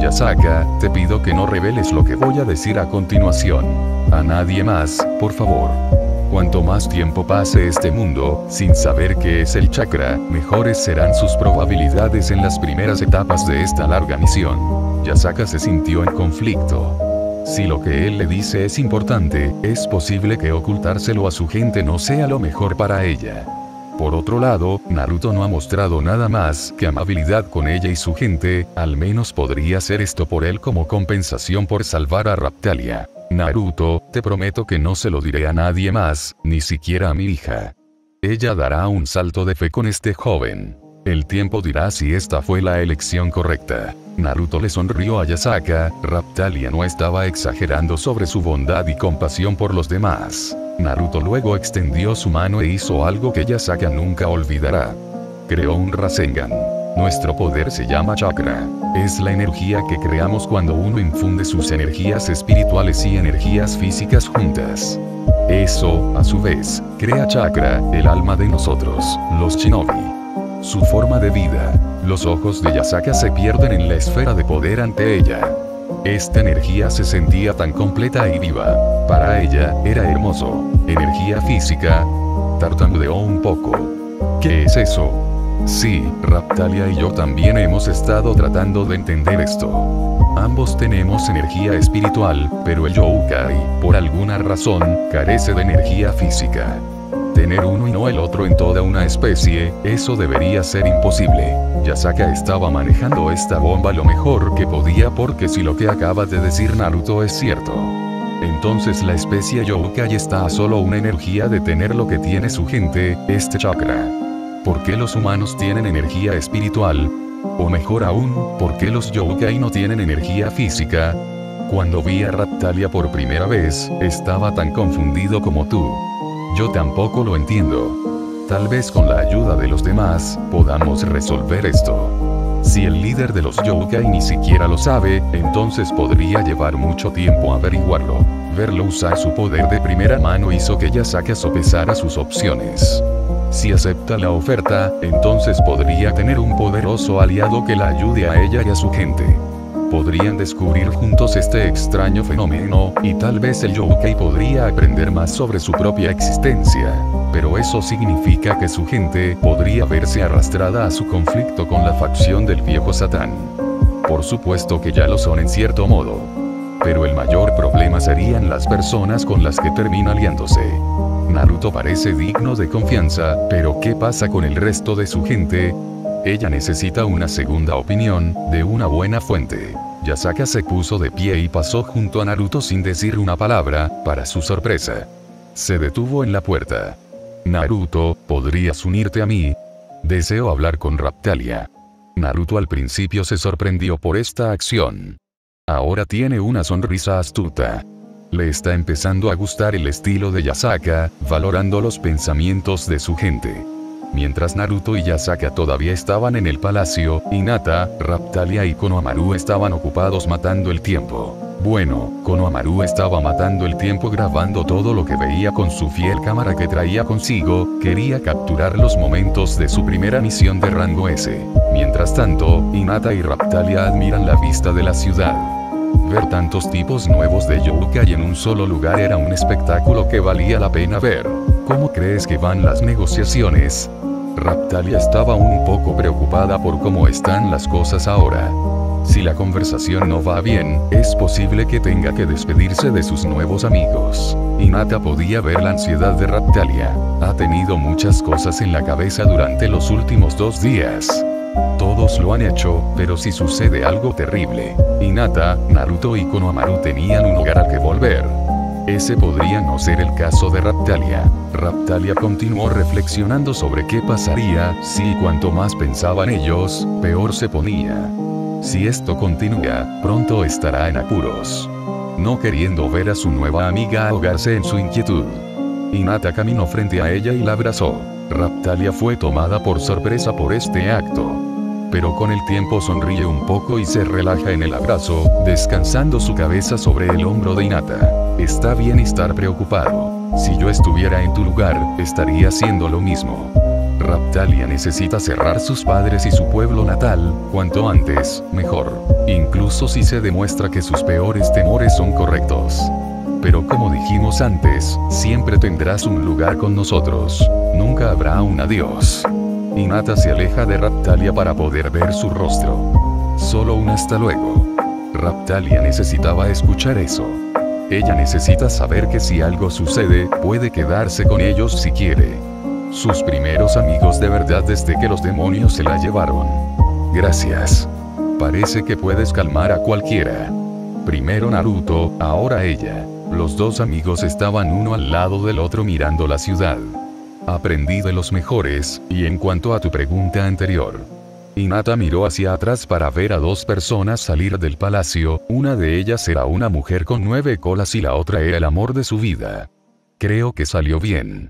Yasaka, te pido que no reveles lo que voy a decir a continuación. A nadie más, por favor. Cuanto más tiempo pase este mundo, sin saber qué es el chakra, mejores serán sus probabilidades en las primeras etapas de esta larga misión. Yasaka se sintió en conflicto. Si lo que él le dice es importante, es posible que ocultárselo a su gente no sea lo mejor para ella. Por otro lado, Naruto no ha mostrado nada más que amabilidad con ella y su gente, al menos podría hacer esto por él como compensación por salvar a Raptalia. Naruto, te prometo que no se lo diré a nadie más, ni siquiera a mi hija. Ella dará un salto de fe con este joven. El tiempo dirá si esta fue la elección correcta. Naruto le sonrió a Yasaka, Raptalia no estaba exagerando sobre su bondad y compasión por los demás. Naruto luego extendió su mano e hizo algo que Yasaka nunca olvidará. Creó un Rasengan. Nuestro poder se llama chakra. Es la energía que creamos cuando uno infunde sus energías espirituales y energías físicas juntas. Eso, a su vez, crea chakra, el alma de nosotros, los shinobi. Su forma de vida. Los ojos de Yasaka se pierden en la esfera de poder ante ella. Esta energía se sentía tan completa y viva. Para ella, era hermoso. Energía física. Tartamudeó un poco. ¿Qué es eso? Sí, Raptalia y yo también hemos estado tratando de entender esto. Ambos tenemos energía espiritual, pero el Youkai, por alguna razón, carece de energía física. Tener uno y no el otro en toda una especie, eso debería ser imposible. Yasaka estaba manejando esta bomba lo mejor que podía porque si lo que acaba de decir Naruto es cierto. Entonces la especie Youkai está a solo una energía de tener lo que tiene su gente, este chakra. ¿Por qué los humanos tienen energía espiritual? O mejor aún, ¿por qué los Youkai no tienen energía física? Cuando vi a Raptalia por primera vez, estaba tan confundido como tú. Yo tampoco lo entiendo. Tal vez con la ayuda de los demás, podamos resolver esto. Si el líder de los Youkai ni siquiera lo sabe, entonces podría llevar mucho tiempo averiguarlo. Verlo usar su poder de primera mano hizo que Yasaka sopesara sus opciones. Si acepta la oferta, entonces podría tener un poderoso aliado que la ayude a ella y a su gente. Podrían descubrir juntos este extraño fenómeno, y tal vez el Youkai podría aprender más sobre su propia existencia. Pero eso significa que su gente podría verse arrastrada a su conflicto con la facción del viejo Satán. Por supuesto que ya lo son en cierto modo. Pero el mayor problema serían las personas con las que termina aliándose. Naruto parece digno de confianza, pero ¿qué pasa con el resto de su gente? Ella necesita una segunda opinión, de una buena fuente. Yasaka se puso de pie y pasó junto a Naruto sin decir una palabra, para su sorpresa. Se detuvo en la puerta. Naruto, ¿podrías unirte a mí? Deseo hablar con Raptalia. Naruto al principio se sorprendió por esta acción. Ahora tiene una sonrisa astuta. Le está empezando a gustar el estilo de Yasaka, valorando los pensamientos de su gente. Mientras Naruto y Yasaka todavía estaban en el palacio, Hinata, Raptalia y Konohamaru estaban ocupados matando el tiempo. Bueno, Konohamaru estaba matando el tiempo grabando todo lo que veía con su fiel cámara que traía consigo, quería capturar los momentos de su primera misión de rango S. Mientras tanto, Hinata y Raptalia admiran la vista de la ciudad. Ver tantos tipos nuevos de Youkai en un solo lugar era un espectáculo que valía la pena ver. ¿Cómo crees que van las negociaciones? Raptalia estaba un poco preocupada por cómo están las cosas ahora. Si la conversación no va bien, es posible que tenga que despedirse de sus nuevos amigos. Hinata podía ver la ansiedad de Raptalia. Ha tenido muchas cosas en la cabeza durante los últimos dos días. Todos lo han hecho, pero si sucede algo terrible. Hinata, Naruto y Konohamaru tenían un hogar al que volver. Ese podría no ser el caso de Raptalia. Raptalia continuó reflexionando sobre qué pasaría si cuanto más pensaban ellos, peor se ponía. Si esto continúa, pronto estará en apuros. No queriendo ver a su nueva amiga ahogarse en su inquietud. Hinata caminó frente a ella y la abrazó. Raptalia fue tomada por sorpresa por este acto. Pero con el tiempo sonríe un poco y se relaja en el abrazo, descansando su cabeza sobre el hombro de Inata. Está bien estar preocupado. Si yo estuviera en tu lugar, estaría haciendo lo mismo. Raptalia necesita cerrar sus padres y su pueblo natal, cuanto antes, mejor. Incluso si se demuestra que sus peores temores son correctos. Pero como dijimos antes, siempre tendrás un lugar con nosotros. Nunca habrá un adiós. Hinata se aleja de Raptalia para poder ver su rostro. Solo un hasta luego. Raptalia necesitaba escuchar eso. Ella necesita saber que si algo sucede, puede quedarse con ellos si quiere. Sus primeros amigos de verdad desde que los demonios se la llevaron. Gracias. Parece que puedes calmar a cualquiera. Primero Naruto, ahora ella. Los dos amigos estaban uno al lado del otro mirando la ciudad. Aprendí de los mejores, y en cuanto a tu pregunta anterior. Hinata miró hacia atrás para ver a dos personas salir del palacio, una de ellas era una mujer con nueve colas y la otra era el amor de su vida. Creo que salió bien.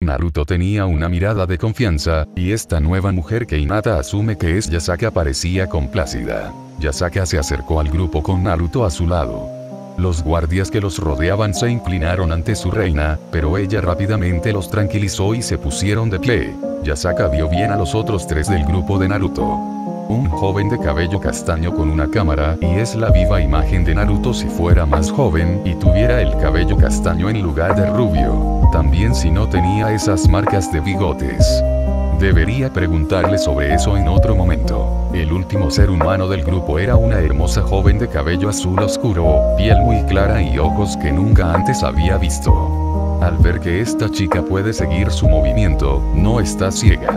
Naruto tenía una mirada de confianza, y esta nueva mujer que Hinata asume que es Yasaka parecía complácida. Yasaka se acercó al grupo con Naruto a su lado. Los guardias que los rodeaban se inclinaron ante su reina, pero ella rápidamente los tranquilizó y se pusieron de pie. Yasaka vio bien a los otros tres del grupo de Naruto. Un joven de cabello castaño con una cámara, y es la viva imagen de Naruto si fuera más joven y tuviera el cabello castaño en lugar de rubio. También si no tenía esas marcas de bigotes. Debería preguntarle sobre eso en otro momento. El último ser humano del grupo era una hermosa joven de cabello azul oscuro, piel muy clara y ojos que nunca antes había visto. Al ver que esta chica puede seguir su movimiento, no está ciega.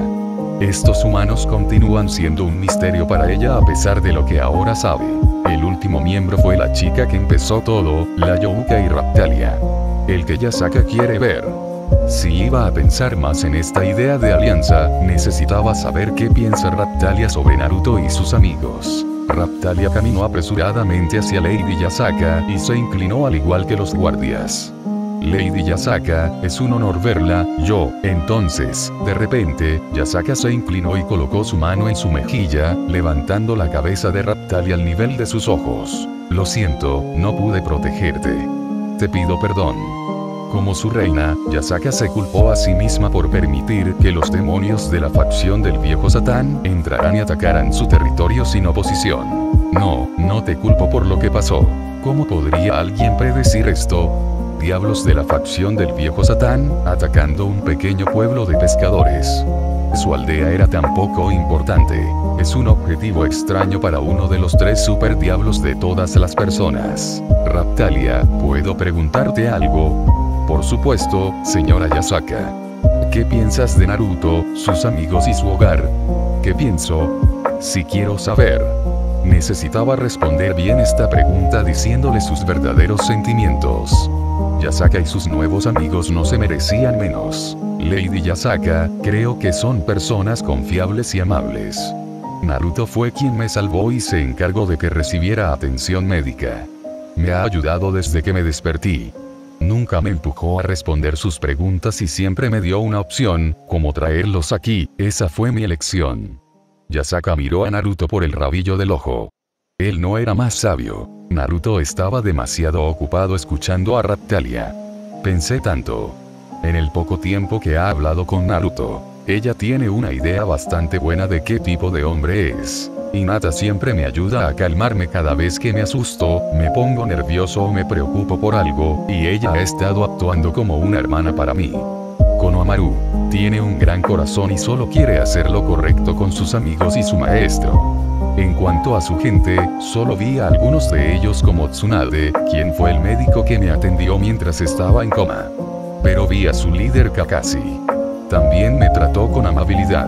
Estos humanos continúan siendo un misterio para ella a pesar de lo que ahora sabe. El último miembro fue la chica que empezó todo, la Youka y Raptalia. El que Yasaka quiere ver. Si iba a pensar más en esta idea de alianza, necesitaba saber qué piensa Raptalia sobre Naruto y sus amigos. Raptalia caminó apresuradamente hacia Lady Yasaka y se inclinó al igual que los guardias. Lady Yasaka, es un honor verla, yo, entonces, de repente, Yasaka se inclinó y colocó su mano en su mejilla, levantando la cabeza de Raptalia al nivel de sus ojos. Lo siento, no pude protegerte. Te pido perdón. Como su reina, Yasaka se culpó a sí misma por permitir que los demonios de la facción del viejo Satán entraran y atacaran su territorio sin oposición. No, no te culpo por lo que pasó. ¿Cómo podría alguien predecir esto? Diablos de la facción del viejo Satán, atacando un pequeño pueblo de pescadores. Su aldea era tan poco importante. Es un objetivo extraño para uno de los tres super diablos de todas las personas. Raptalia, ¿puedo preguntarte algo? Por supuesto, señora Yasaka. ¿Qué piensas de Naruto, sus amigos y su hogar? ¿Qué pienso? Si quiero saber. Necesitaba responder bien esta pregunta diciéndole sus verdaderos sentimientos. Yasaka y sus nuevos amigos no se merecían menos. Lady Yasaka, creo que son personas confiables y amables. Naruto fue quien me salvó y se encargó de que recibiera atención médica. Me ha ayudado desde que me desperté. Nunca me empujó a responder sus preguntas y siempre me dio una opción, como traerlos aquí, esa fue mi elección. Yasaka miró a Naruto por el rabillo del ojo. Él no era más sabio. Naruto estaba demasiado ocupado escuchando a Raptalia. Pensé tanto. En el poco tiempo que ha hablado con Naruto, ella tiene una idea bastante buena de qué tipo de hombre es. Nata siempre me ayuda a calmarme cada vez que me asusto, me pongo nervioso o me preocupo por algo, y ella ha estado actuando como una hermana para mí. Konohamaru, tiene un gran corazón y solo quiere hacer lo correcto con sus amigos y su maestro. En cuanto a su gente, solo vi a algunos de ellos como Tsunade, quien fue el médico que me atendió mientras estaba en coma. Pero vi a su líder Kakashi. También me trató con amabilidad.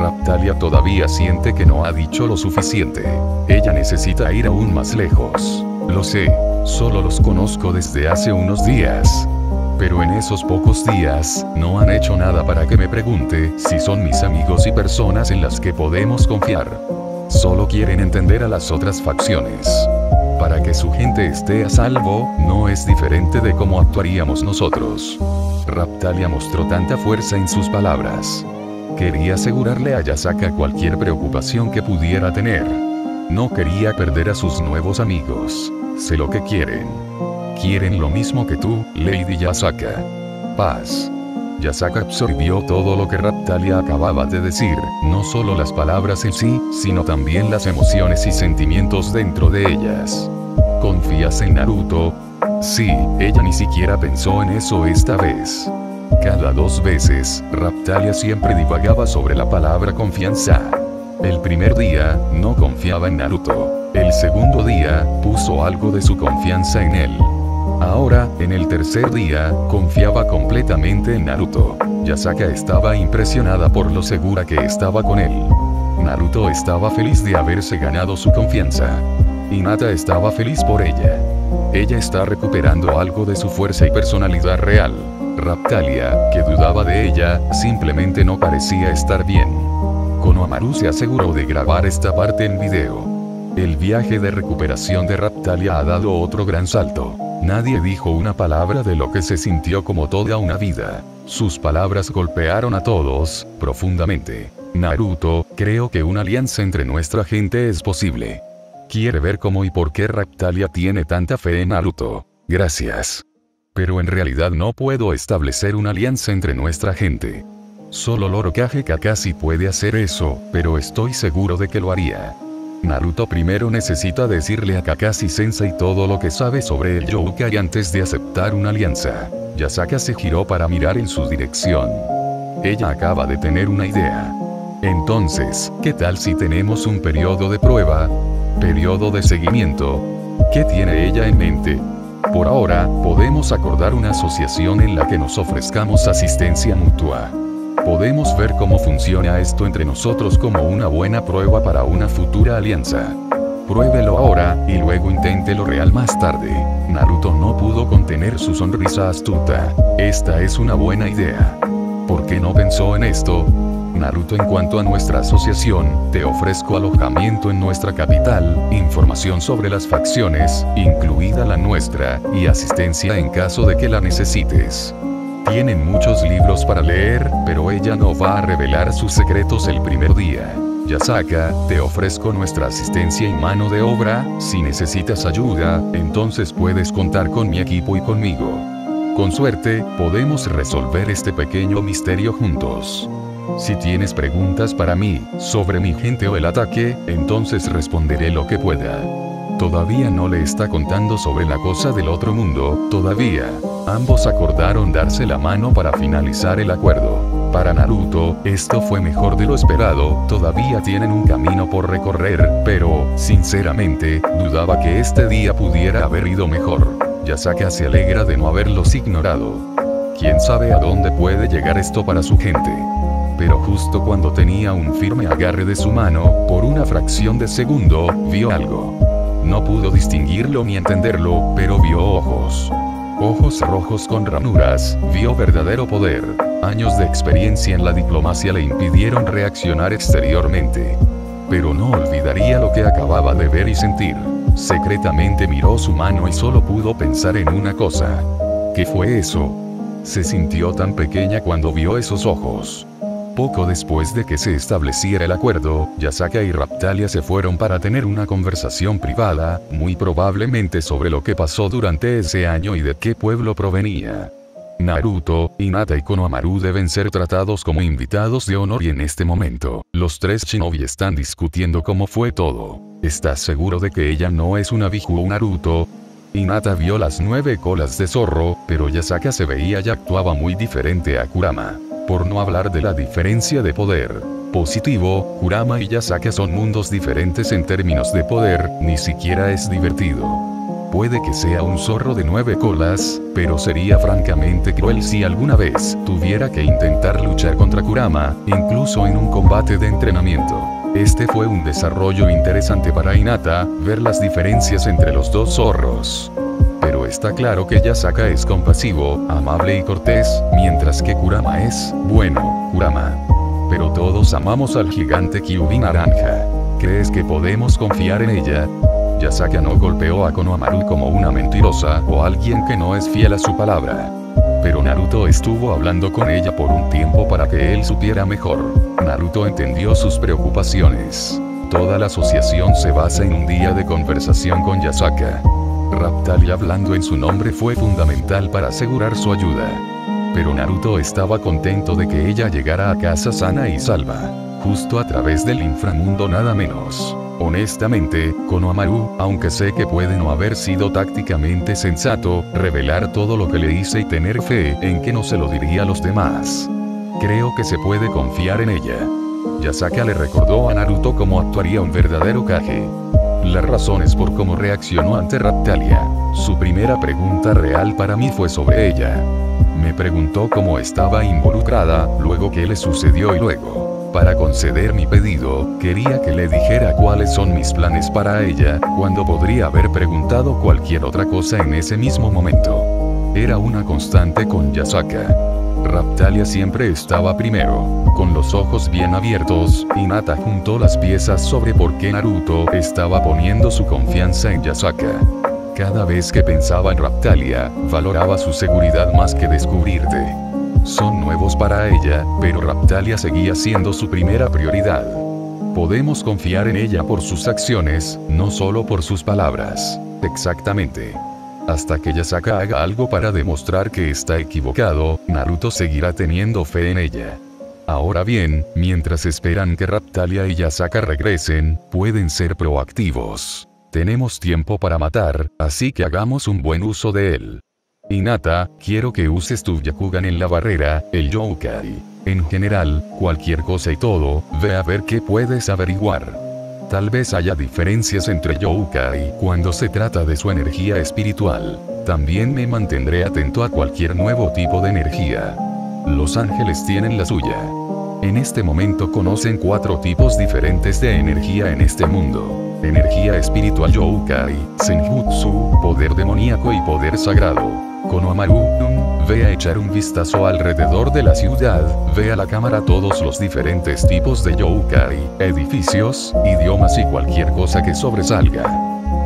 Raptalia todavía siente que no ha dicho lo suficiente. Ella necesita ir aún más lejos. Lo sé, solo los conozco desde hace unos días. Pero en esos pocos días, no han hecho nada para que me pregunte si son mis amigos y personas en las que podemos confiar. Solo quieren entender a las otras facciones. Para que su gente esté a salvo, no es diferente de cómo actuaríamos nosotros. Raptalia mostró tanta fuerza en sus palabras. Quería asegurarle a Yasaka cualquier preocupación que pudiera tener. No quería perder a sus nuevos amigos. Sé lo que quieren. Quieren lo mismo que tú, Lady Yasaka. Paz. Yasaka absorbió todo lo que Raptalia acababa de decir, no solo las palabras en sí, sino también las emociones y sentimientos dentro de ellas. ¿Confías en Naruto? Sí, ella ni siquiera pensó en eso esta vez. Cada dos veces, Raptalia siempre divagaba sobre la palabra confianza. El primer día, no confiaba en Naruto. El segundo día, puso algo de su confianza en él. Ahora, en el tercer día, confiaba completamente en Naruto. Yasaka estaba impresionada por lo segura que estaba con él. Naruto estaba feliz de haberse ganado su confianza. Hinata estaba feliz por ella. Ella está recuperando algo de su fuerza y personalidad real. Raptalia, que dudaba de ella, simplemente no parecía estar bien. Konohamaru se aseguró de grabar esta parte en video. El viaje de recuperación de Raptalia ha dado otro gran salto. Nadie dijo una palabra de lo que se sintió como toda una vida. Sus palabras golpearon a todos, profundamente. Naruto, creo que una alianza entre nuestra gente es posible. Quiere ver cómo y por qué Raptalia tiene tanta fe en Naruto. Gracias. Pero en realidad no puedo establecer una alianza entre nuestra gente. Solo Loro Kage Kakashi puede hacer eso, pero estoy seguro de que lo haría. Naruto primero necesita decirle a Kakashi Sensei todo lo que sabe sobre el Youkai antes de aceptar una alianza. Yasaka se giró para mirar en su dirección. Ella acaba de tener una idea. Entonces, ¿qué tal si tenemos un periodo de prueba? ¿Periodo de seguimiento? ¿Qué tiene ella en mente? Por ahora, podemos acordar una asociación en la que nos ofrezcamos asistencia mutua. Podemos ver cómo funciona esto entre nosotros como una buena prueba para una futura alianza. Pruébelo ahora, y luego inténtelo real más tarde. Naruto no pudo contener su sonrisa astuta. Esta es una buena idea. ¿Por qué no pensó en esto? Naruto en cuanto a nuestra asociación, te ofrezco alojamiento en nuestra capital, información sobre las facciones, incluida la nuestra, y asistencia en caso de que la necesites. Tienen muchos libros para leer, pero ella no va a revelar sus secretos el primer día. Yasaka, te ofrezco nuestra asistencia y mano de obra, si necesitas ayuda, entonces puedes contar con mi equipo y conmigo. Con suerte, podemos resolver este pequeño misterio juntos. Si tienes preguntas para mí, sobre mi gente o el ataque, entonces responderé lo que pueda. Todavía no le está contando sobre la cosa del otro mundo, todavía. Ambos acordaron darse la mano para finalizar el acuerdo. Para Naruto, esto fue mejor de lo esperado, todavía tienen un camino por recorrer, pero, sinceramente, dudaba que este día pudiera haber ido mejor. Yasaka se alegra de no haberlos ignorado. Quién sabe a dónde puede llegar esto para su gente pero justo cuando tenía un firme agarre de su mano, por una fracción de segundo, vio algo. No pudo distinguirlo ni entenderlo, pero vio ojos. Ojos rojos con ranuras, vio verdadero poder. Años de experiencia en la diplomacia le impidieron reaccionar exteriormente. Pero no olvidaría lo que acababa de ver y sentir. Secretamente miró su mano y solo pudo pensar en una cosa. ¿Qué fue eso? Se sintió tan pequeña cuando vio esos ojos. Poco después de que se estableciera el acuerdo, Yasaka y Raptalia se fueron para tener una conversación privada, muy probablemente sobre lo que pasó durante ese año y de qué pueblo provenía. Naruto, Hinata y Konohamaru deben ser tratados como invitados de honor y en este momento, los tres shinobi están discutiendo cómo fue todo. ¿Estás seguro de que ella no es una Biju Naruto? Hinata vio las nueve colas de zorro, pero Yasaka se veía y actuaba muy diferente a Kurama. Por no hablar de la diferencia de poder. Positivo, Kurama y Yasaka son mundos diferentes en términos de poder, ni siquiera es divertido. Puede que sea un zorro de nueve colas, pero sería francamente cruel si alguna vez tuviera que intentar luchar contra Kurama, incluso en un combate de entrenamiento. Este fue un desarrollo interesante para Hinata, ver las diferencias entre los dos zorros está claro que Yasaka es compasivo, amable y cortés, mientras que Kurama es, bueno, Kurama. Pero todos amamos al gigante Kyubi naranja. ¿Crees que podemos confiar en ella? Yasaka no golpeó a Konohamaru como una mentirosa o alguien que no es fiel a su palabra. Pero Naruto estuvo hablando con ella por un tiempo para que él supiera mejor. Naruto entendió sus preocupaciones. Toda la asociación se basa en un día de conversación con Yasaka. Raptalia hablando en su nombre fue fundamental para asegurar su ayuda. Pero Naruto estaba contento de que ella llegara a casa sana y salva. Justo a través del inframundo nada menos. Honestamente, Konohamaru, aunque sé que puede no haber sido tácticamente sensato, revelar todo lo que le hice y tener fe en que no se lo diría a los demás. Creo que se puede confiar en ella. Yasaka le recordó a Naruto cómo actuaría un verdadero Kage las razones por cómo reaccionó ante Raptalia. Su primera pregunta real para mí fue sobre ella. Me preguntó cómo estaba involucrada, luego qué le sucedió y luego, para conceder mi pedido, quería que le dijera cuáles son mis planes para ella, cuando podría haber preguntado cualquier otra cosa en ese mismo momento. Era una constante con Yasaka. Raptalia siempre estaba primero. Con los ojos bien abiertos, Hinata juntó las piezas sobre por qué Naruto estaba poniendo su confianza en Yasaka. Cada vez que pensaba en Raptalia, valoraba su seguridad más que descubrirte. Son nuevos para ella, pero Raptalia seguía siendo su primera prioridad. Podemos confiar en ella por sus acciones, no solo por sus palabras. Exactamente. Hasta que Yasaka haga algo para demostrar que está equivocado, Naruto seguirá teniendo fe en ella. Ahora bien, mientras esperan que Raptalia y Yasaka regresen, pueden ser proactivos. Tenemos tiempo para matar, así que hagamos un buen uso de él. Inata, quiero que uses tu Byakugan en la barrera, el Yokai. En general, cualquier cosa y todo, ve a ver qué puedes averiguar. Tal vez haya diferencias entre Youkai cuando se trata de su energía espiritual. También me mantendré atento a cualquier nuevo tipo de energía. Los ángeles tienen la suya. En este momento conocen cuatro tipos diferentes de energía en este mundo. Energía espiritual Youkai, Senjutsu, poder demoníaco y poder sagrado. Konohamaru, ve a echar un vistazo alrededor de la ciudad, ve a la cámara todos los diferentes tipos de yokai, edificios, idiomas y cualquier cosa que sobresalga.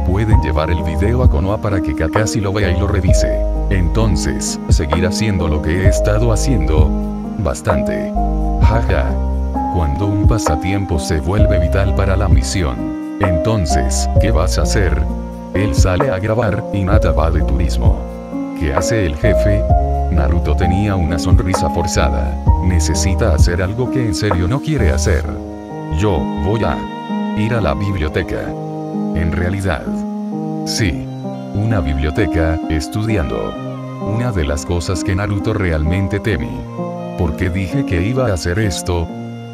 Pueden llevar el video a Konoha para que Kakashi lo vea y lo revise. Entonces, seguir haciendo lo que he estado haciendo. Bastante. Jaja. Cuando un pasatiempo se vuelve vital para la misión. Entonces, ¿qué vas a hacer? Él sale a grabar y Nata va de turismo. ¿Qué hace el jefe? Naruto tenía una sonrisa forzada. Necesita hacer algo que en serio no quiere hacer. Yo, voy a ir a la biblioteca. En realidad. Sí. Una biblioteca, estudiando. Una de las cosas que Naruto realmente teme. ¿Por qué dije que iba a hacer esto?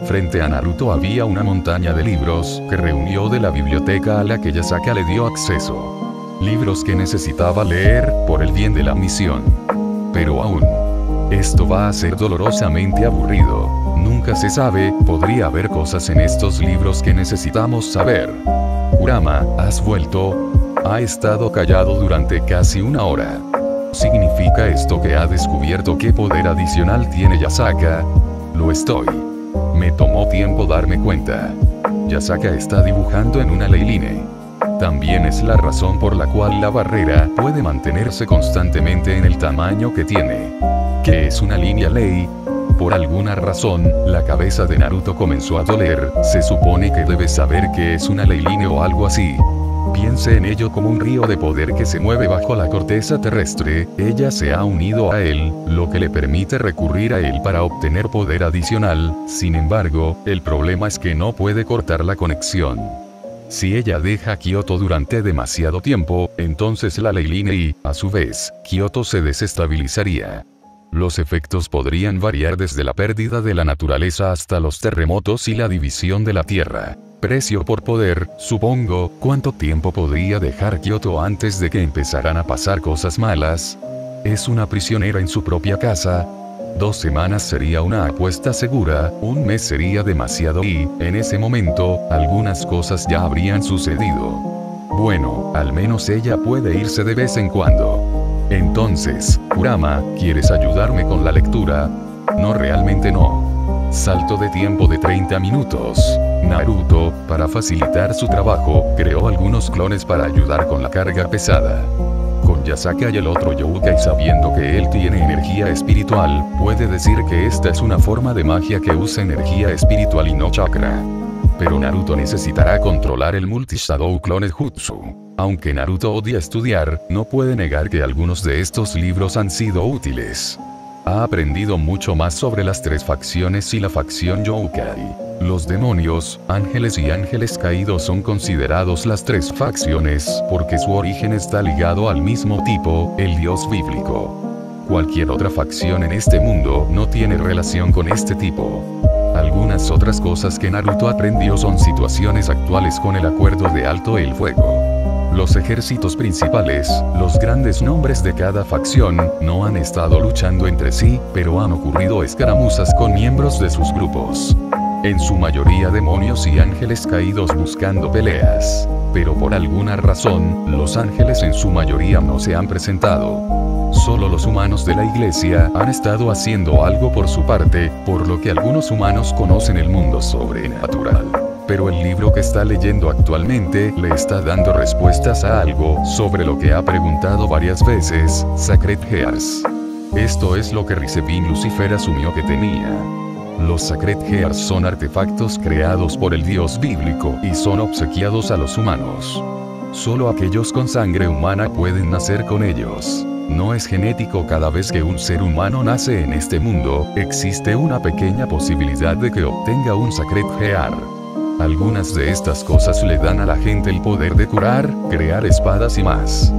Frente a Naruto había una montaña de libros que reunió de la biblioteca a la que Yasaka le dio acceso libros que necesitaba leer por el bien de la misión. Pero aún, esto va a ser dolorosamente aburrido. Nunca se sabe, podría haber cosas en estos libros que necesitamos saber. Kurama, has vuelto. Ha estado callado durante casi una hora. ¿Significa esto que ha descubierto qué poder adicional tiene Yasaka? Lo estoy. Me tomó tiempo darme cuenta. Yasaka está dibujando en una leiline. También es la razón por la cual la barrera puede mantenerse constantemente en el tamaño que tiene. ¿Qué es una línea ley? Por alguna razón, la cabeza de Naruto comenzó a doler, se supone que debe saber que es una ley línea o algo así. Piense en ello como un río de poder que se mueve bajo la corteza terrestre, ella se ha unido a él, lo que le permite recurrir a él para obtener poder adicional, sin embargo, el problema es que no puede cortar la conexión. Si ella deja Kyoto durante demasiado tiempo, entonces la Leiline y, a su vez, Kyoto se desestabilizaría. Los efectos podrían variar desde la pérdida de la naturaleza hasta los terremotos y la división de la Tierra. Precio por poder, supongo, ¿cuánto tiempo podría dejar Kyoto antes de que empezaran a pasar cosas malas? Es una prisionera en su propia casa, Dos semanas sería una apuesta segura, un mes sería demasiado y, en ese momento, algunas cosas ya habrían sucedido. Bueno, al menos ella puede irse de vez en cuando. Entonces, Kurama, ¿quieres ayudarme con la lectura? No realmente no. Salto de tiempo de 30 minutos. Naruto, para facilitar su trabajo, creó algunos clones para ayudar con la carga pesada. Con Yasaka y el otro Youkai sabiendo que él tiene energía espiritual, puede decir que esta es una forma de magia que usa energía espiritual y no chakra. Pero Naruto necesitará controlar el Multi-Shadow Clone Jutsu. Aunque Naruto odia estudiar, no puede negar que algunos de estos libros han sido útiles. Ha aprendido mucho más sobre las tres facciones y la facción Youkai. Los demonios, ángeles y ángeles caídos son considerados las tres facciones porque su origen está ligado al mismo tipo, el dios bíblico. Cualquier otra facción en este mundo no tiene relación con este tipo. Algunas otras cosas que Naruto aprendió son situaciones actuales con el acuerdo de alto el fuego. Los ejércitos principales, los grandes nombres de cada facción, no han estado luchando entre sí, pero han ocurrido escaramuzas con miembros de sus grupos. En su mayoría demonios y ángeles caídos buscando peleas. Pero por alguna razón, los ángeles en su mayoría no se han presentado. Solo los humanos de la iglesia han estado haciendo algo por su parte, por lo que algunos humanos conocen el mundo sobrenatural. Pero el libro que está leyendo actualmente le está dando respuestas a algo sobre lo que ha preguntado varias veces, Sacred Gears. Esto es lo que Risepin Lucifer asumió que tenía. Los Sacred Gears son artefactos creados por el dios bíblico y son obsequiados a los humanos. Solo aquellos con sangre humana pueden nacer con ellos. No es genético cada vez que un ser humano nace en este mundo, existe una pequeña posibilidad de que obtenga un Sacred Gear. Algunas de estas cosas le dan a la gente el poder de curar, crear espadas y más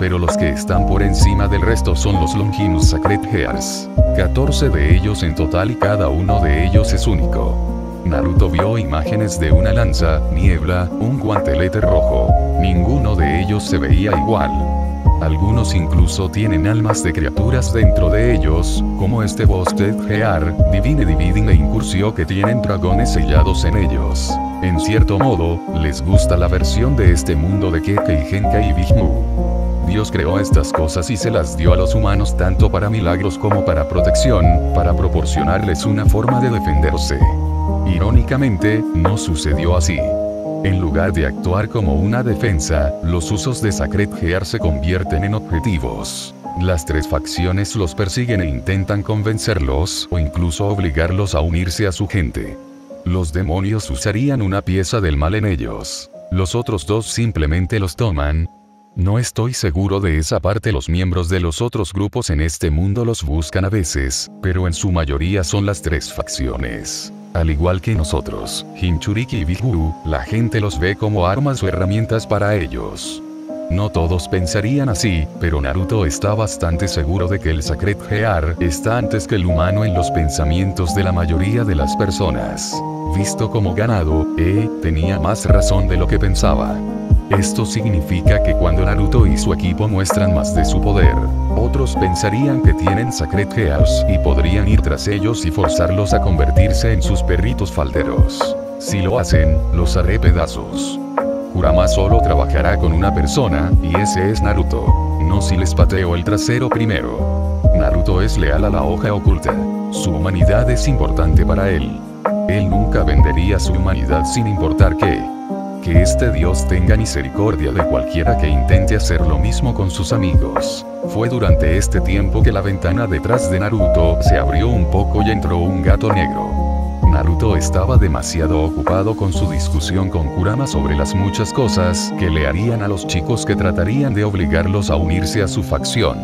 pero los que están por encima del resto son los Longinus Sacred Gears. 14 de ellos en total y cada uno de ellos es único. Naruto vio imágenes de una lanza, niebla, un guantelete rojo. Ninguno de ellos se veía igual. Algunos incluso tienen almas de criaturas dentro de ellos, como este Bosted Gear, Divine Dividing e Incursio que tienen dragones sellados en ellos. En cierto modo, les gusta la versión de este mundo de Keke y Genka y Bigmu. Dios creó estas cosas y se las dio a los humanos tanto para milagros como para protección, para proporcionarles una forma de defenderse. Irónicamente, no sucedió así. En lugar de actuar como una defensa, los usos de Sacred Gear se convierten en objetivos. Las tres facciones los persiguen e intentan convencerlos o incluso obligarlos a unirse a su gente. Los demonios usarían una pieza del mal en ellos. Los otros dos simplemente los toman, no estoy seguro de esa parte los miembros de los otros grupos en este mundo los buscan a veces, pero en su mayoría son las tres facciones. Al igual que nosotros, Hinchuriki y Bihu, la gente los ve como armas o herramientas para ellos. No todos pensarían así, pero Naruto está bastante seguro de que el Sacred Gear está antes que el humano en los pensamientos de la mayoría de las personas. Visto como ganado, E tenía más razón de lo que pensaba. Esto significa que cuando Naruto y su equipo muestran más de su poder, otros pensarían que tienen Sacred Gears y podrían ir tras ellos y forzarlos a convertirse en sus perritos falderos. Si lo hacen, los haré pedazos. Kurama solo trabajará con una persona, y ese es Naruto. No si les pateo el trasero primero. Naruto es leal a la hoja oculta. Su humanidad es importante para él. Él nunca vendería su humanidad sin importar qué. Que este Dios tenga misericordia de cualquiera que intente hacer lo mismo con sus amigos. Fue durante este tiempo que la ventana detrás de Naruto se abrió un poco y entró un gato negro. Naruto estaba demasiado ocupado con su discusión con Kurama sobre las muchas cosas que le harían a los chicos que tratarían de obligarlos a unirse a su facción.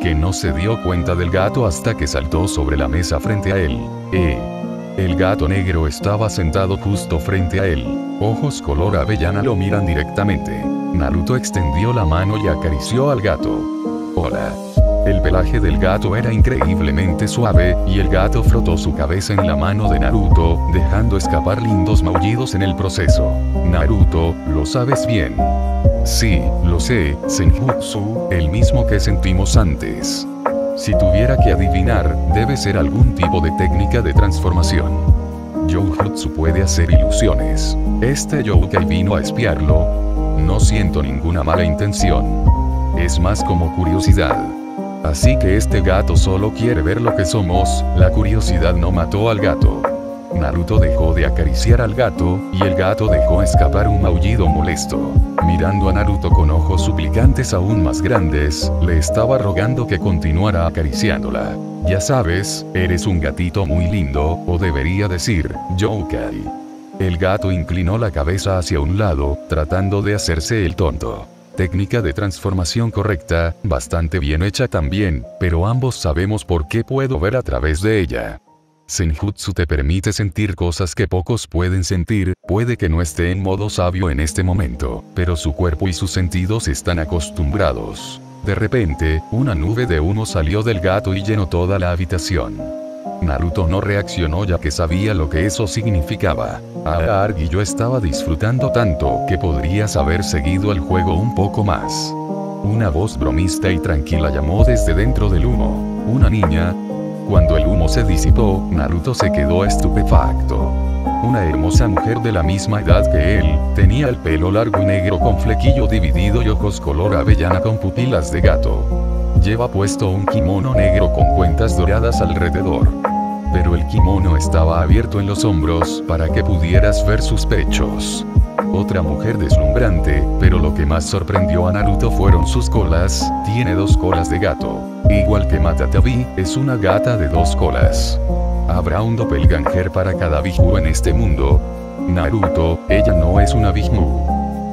Que no se dio cuenta del gato hasta que saltó sobre la mesa frente a él. Eh. El gato negro estaba sentado justo frente a él. Ojos color avellana lo miran directamente. Naruto extendió la mano y acarició al gato. Hola. El pelaje del gato era increíblemente suave, y el gato frotó su cabeza en la mano de Naruto, dejando escapar lindos maullidos en el proceso. Naruto, lo sabes bien. Sí, lo sé, Senjutsu, el mismo que sentimos antes. Si tuviera que adivinar, debe ser algún tipo de técnica de transformación. Youjutsu puede hacer ilusiones. Este Youkai vino a espiarlo. No siento ninguna mala intención. Es más como curiosidad. Así que este gato solo quiere ver lo que somos, la curiosidad no mató al gato. Naruto dejó de acariciar al gato, y el gato dejó escapar un maullido molesto. Mirando a Naruto con ojos suplicantes aún más grandes, le estaba rogando que continuara acariciándola. Ya sabes, eres un gatito muy lindo, o debería decir, Youkai. El gato inclinó la cabeza hacia un lado, tratando de hacerse el tonto. Técnica de transformación correcta, bastante bien hecha también, pero ambos sabemos por qué puedo ver a través de ella. Senjutsu te permite sentir cosas que pocos pueden sentir, puede que no esté en modo sabio en este momento, pero su cuerpo y sus sentidos están acostumbrados. De repente, una nube de humo salió del gato y llenó toda la habitación. Naruto no reaccionó ya que sabía lo que eso significaba. Aarg y yo estaba disfrutando tanto que podrías haber seguido el juego un poco más. Una voz bromista y tranquila llamó desde dentro del humo. Una niña, cuando el humo se disipó, Naruto se quedó estupefacto. Una hermosa mujer de la misma edad que él, tenía el pelo largo y negro con flequillo dividido y ojos color avellana con pupilas de gato. Lleva puesto un kimono negro con cuentas doradas alrededor. Pero el kimono estaba abierto en los hombros para que pudieras ver sus pechos. Otra mujer deslumbrante, pero lo que más sorprendió a Naruto fueron sus colas, tiene dos colas de gato. Igual que Matatabi, es una gata de dos colas. ¿Habrá un doppelganger para cada Biju en este mundo? Naruto, ella no es una Biju.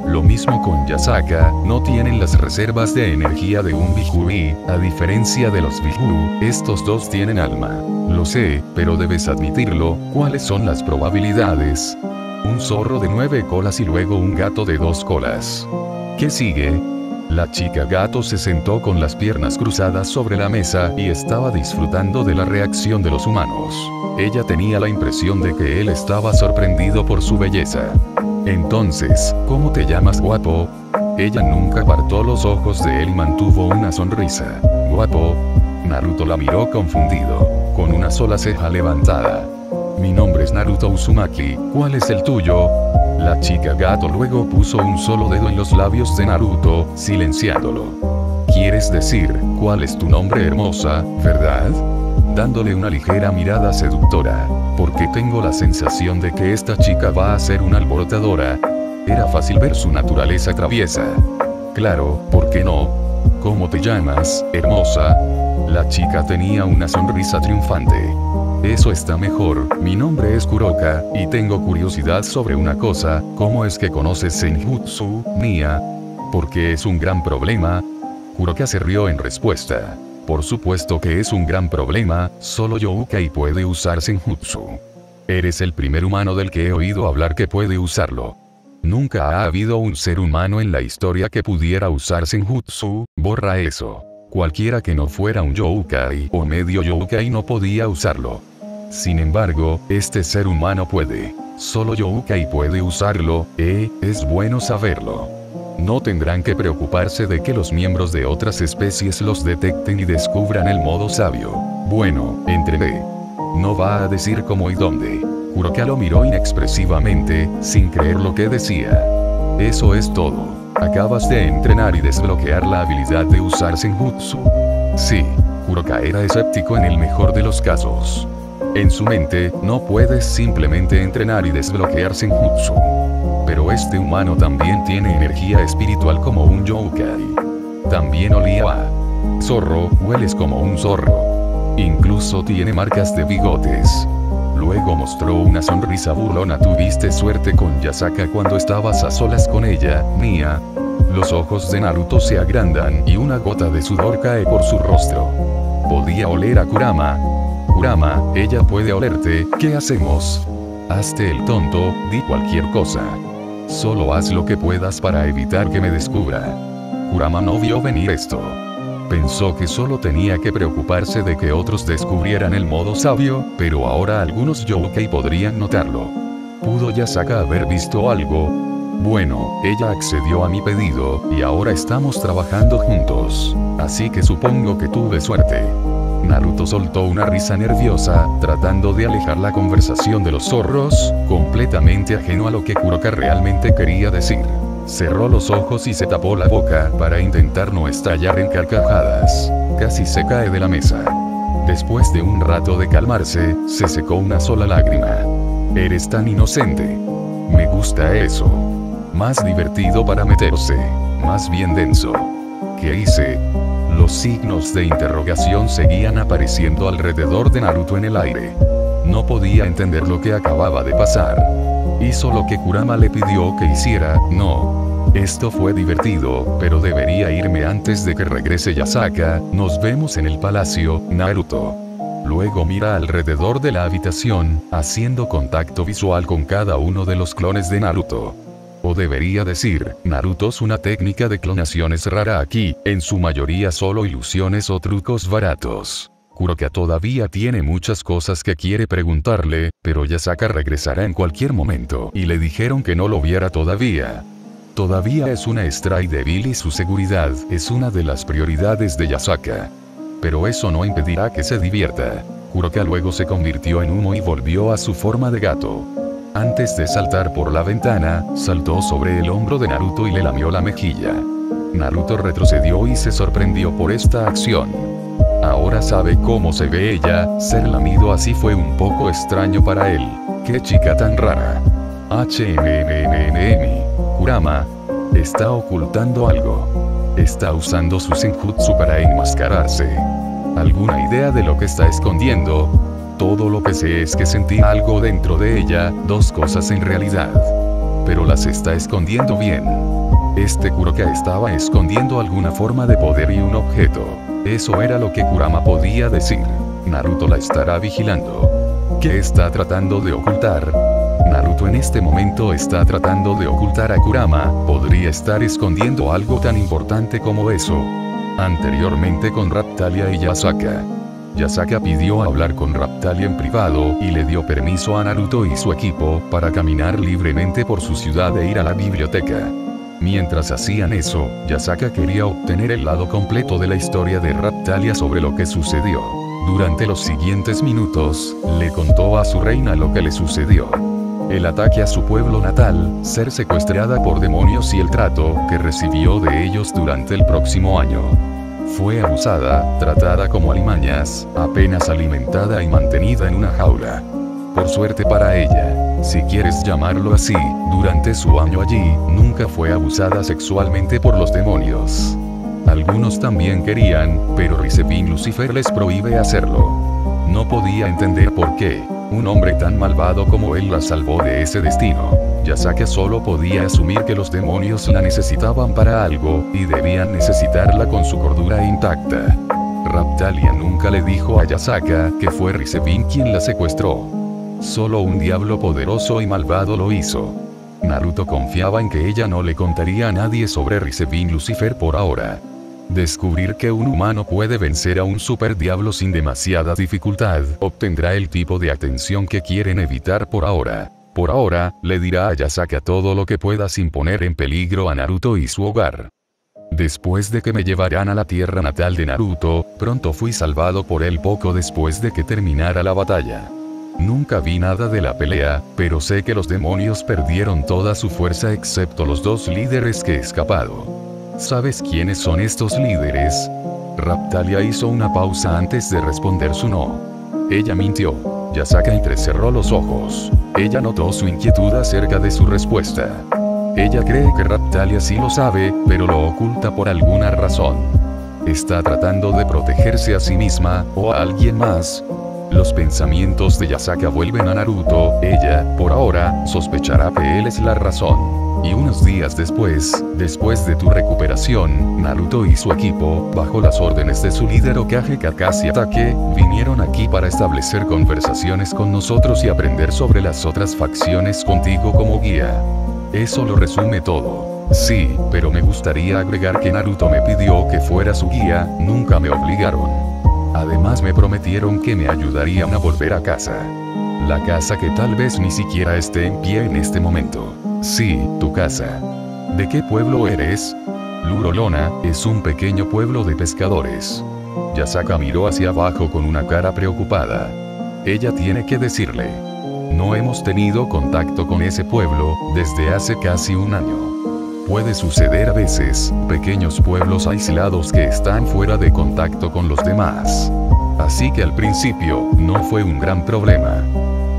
Lo mismo con Yasaka, no tienen las reservas de energía de un Biju y, a diferencia de los Biju, estos dos tienen alma. Lo sé, pero debes admitirlo, ¿cuáles son las probabilidades? Un zorro de nueve colas y luego un gato de dos colas. ¿Qué sigue? La chica gato se sentó con las piernas cruzadas sobre la mesa y estaba disfrutando de la reacción de los humanos. Ella tenía la impresión de que él estaba sorprendido por su belleza. Entonces, ¿cómo te llamas guapo? Ella nunca apartó los ojos de él y mantuvo una sonrisa. Guapo. Naruto la miró confundido, con una sola ceja levantada. Mi nombre es Naruto Uzumaki, ¿cuál es el tuyo? La chica gato luego puso un solo dedo en los labios de Naruto, silenciándolo. ¿Quieres decir, cuál es tu nombre hermosa, verdad? Dándole una ligera mirada seductora, porque tengo la sensación de que esta chica va a ser una alborotadora. Era fácil ver su naturaleza traviesa. Claro, ¿por qué no? ¿Cómo te llamas, hermosa? La chica tenía una sonrisa triunfante. Eso está mejor, mi nombre es Kuroka, y tengo curiosidad sobre una cosa, ¿cómo es que conoces Senjutsu, Nia? Porque es un gran problema. Kuroka se rió en respuesta. Por supuesto que es un gran problema, solo Youkai puede usar Senjutsu. Eres el primer humano del que he oído hablar que puede usarlo. Nunca ha habido un ser humano en la historia que pudiera usar Senjutsu, borra eso. Cualquiera que no fuera un Youkai o medio Youkai no podía usarlo. Sin embargo, este ser humano puede. Solo Youkai puede usarlo, eh, es bueno saberlo. No tendrán que preocuparse de que los miembros de otras especies los detecten y descubran el modo sabio. Bueno, entre B. No va a decir cómo y dónde. Kuroka lo miró inexpresivamente, sin creer lo que decía. Eso es todo. Acabas de entrenar y desbloquear la habilidad de usar Senjutsu. Sí, Kuroka era escéptico en el mejor de los casos. En su mente, no puedes simplemente entrenar y desbloquear Senjutsu. Pero este humano también tiene energía espiritual como un Youkai. También olía a zorro, hueles como un zorro. Incluso tiene marcas de bigotes. Luego mostró una sonrisa burlona. Tuviste suerte con Yasaka cuando estabas a solas con ella, Nia. Los ojos de Naruto se agrandan y una gota de sudor cae por su rostro. Podía oler a Kurama, Kurama, ella puede olerte, ¿qué hacemos? Hazte el tonto, di cualquier cosa. Solo haz lo que puedas para evitar que me descubra. Kurama no vio venir esto. Pensó que solo tenía que preocuparse de que otros descubrieran el modo sabio, pero ahora algunos yokai podrían notarlo. ¿Pudo Yasaka haber visto algo? Bueno, ella accedió a mi pedido, y ahora estamos trabajando juntos. Así que supongo que tuve suerte. Naruto soltó una risa nerviosa, tratando de alejar la conversación de los zorros, completamente ajeno a lo que Kuroka realmente quería decir. Cerró los ojos y se tapó la boca para intentar no estallar en carcajadas. Casi se cae de la mesa. Después de un rato de calmarse, se secó una sola lágrima. Eres tan inocente. Me gusta eso. Más divertido para meterse. Más bien denso. ¿Qué hice? Los signos de interrogación seguían apareciendo alrededor de Naruto en el aire. No podía entender lo que acababa de pasar. Hizo lo que Kurama le pidió que hiciera, no. Esto fue divertido, pero debería irme antes de que regrese Yasaka, nos vemos en el palacio, Naruto. Luego mira alrededor de la habitación, haciendo contacto visual con cada uno de los clones de Naruto. O debería decir, Naruto es una técnica de clonación es rara aquí, en su mayoría solo ilusiones o trucos baratos. Kuroka todavía tiene muchas cosas que quiere preguntarle, pero Yasaka regresará en cualquier momento y le dijeron que no lo viera todavía. Todavía es una Stray débil y su seguridad es una de las prioridades de Yasaka. Pero eso no impedirá que se divierta. Kuroka luego se convirtió en humo y volvió a su forma de gato. Antes de saltar por la ventana, saltó sobre el hombro de Naruto y le lamió la mejilla. Naruto retrocedió y se sorprendió por esta acción. Ahora sabe cómo se ve ella, ser lamido así fue un poco extraño para él. ¡Qué chica tan rara! HMMMM. Kurama. Está ocultando algo. Está usando su senjutsu para enmascararse. ¿Alguna idea de lo que está escondiendo? Todo lo que sé es que sentí algo dentro de ella, dos cosas en realidad. Pero las está escondiendo bien. Este Kuroka estaba escondiendo alguna forma de poder y un objeto. Eso era lo que Kurama podía decir. Naruto la estará vigilando. ¿Qué está tratando de ocultar? Naruto en este momento está tratando de ocultar a Kurama, podría estar escondiendo algo tan importante como eso. Anteriormente con Raptalia y Yasaka. Yasaka pidió hablar con Raptalia en privado y le dio permiso a Naruto y su equipo para caminar libremente por su ciudad e ir a la biblioteca. Mientras hacían eso, Yasaka quería obtener el lado completo de la historia de Raptalia sobre lo que sucedió. Durante los siguientes minutos, le contó a su reina lo que le sucedió. El ataque a su pueblo natal, ser secuestrada por demonios y el trato que recibió de ellos durante el próximo año. Fue abusada, tratada como alimañas, apenas alimentada y mantenida en una jaula. Por suerte para ella, si quieres llamarlo así, durante su año allí, nunca fue abusada sexualmente por los demonios. Algunos también querían, pero Rizepin Lucifer les prohíbe hacerlo. No podía entender por qué, un hombre tan malvado como él la salvó de ese destino. Yasaka solo podía asumir que los demonios la necesitaban para algo, y debían necesitarla con su cordura intacta. Raptalia nunca le dijo a Yasaka que fue Rizepin quien la secuestró. Solo un diablo poderoso y malvado lo hizo. Naruto confiaba en que ella no le contaría a nadie sobre Rizepin Lucifer por ahora. Descubrir que un humano puede vencer a un super diablo sin demasiada dificultad obtendrá el tipo de atención que quieren evitar por ahora. Por ahora, le dirá a Yasaka todo lo que pueda sin poner en peligro a Naruto y su hogar. Después de que me llevaran a la tierra natal de Naruto, pronto fui salvado por él poco después de que terminara la batalla. Nunca vi nada de la pelea, pero sé que los demonios perdieron toda su fuerza excepto los dos líderes que escapado. ¿Sabes quiénes son estos líderes? Raptalia hizo una pausa antes de responder su no. Ella mintió. Yasaka entrecerró los ojos. Ella notó su inquietud acerca de su respuesta. Ella cree que Raptalia sí lo sabe, pero lo oculta por alguna razón. Está tratando de protegerse a sí misma, o a alguien más. Los pensamientos de Yasaka vuelven a Naruto, ella, por ahora, sospechará que él es la razón. Y unos días después, después de tu recuperación, Naruto y su equipo, bajo las órdenes de su líder Okage Kakashi Atake, vinieron aquí para establecer conversaciones con nosotros y aprender sobre las otras facciones contigo como guía. Eso lo resume todo. Sí, pero me gustaría agregar que Naruto me pidió que fuera su guía, nunca me obligaron. Además me prometieron que me ayudarían a volver a casa. La casa que tal vez ni siquiera esté en pie en este momento. Sí, tu casa. ¿De qué pueblo eres? Lurolona, es un pequeño pueblo de pescadores. Yasaka miró hacia abajo con una cara preocupada. Ella tiene que decirle. No hemos tenido contacto con ese pueblo desde hace casi un año. Puede suceder a veces, pequeños pueblos aislados que están fuera de contacto con los demás. Así que al principio, no fue un gran problema.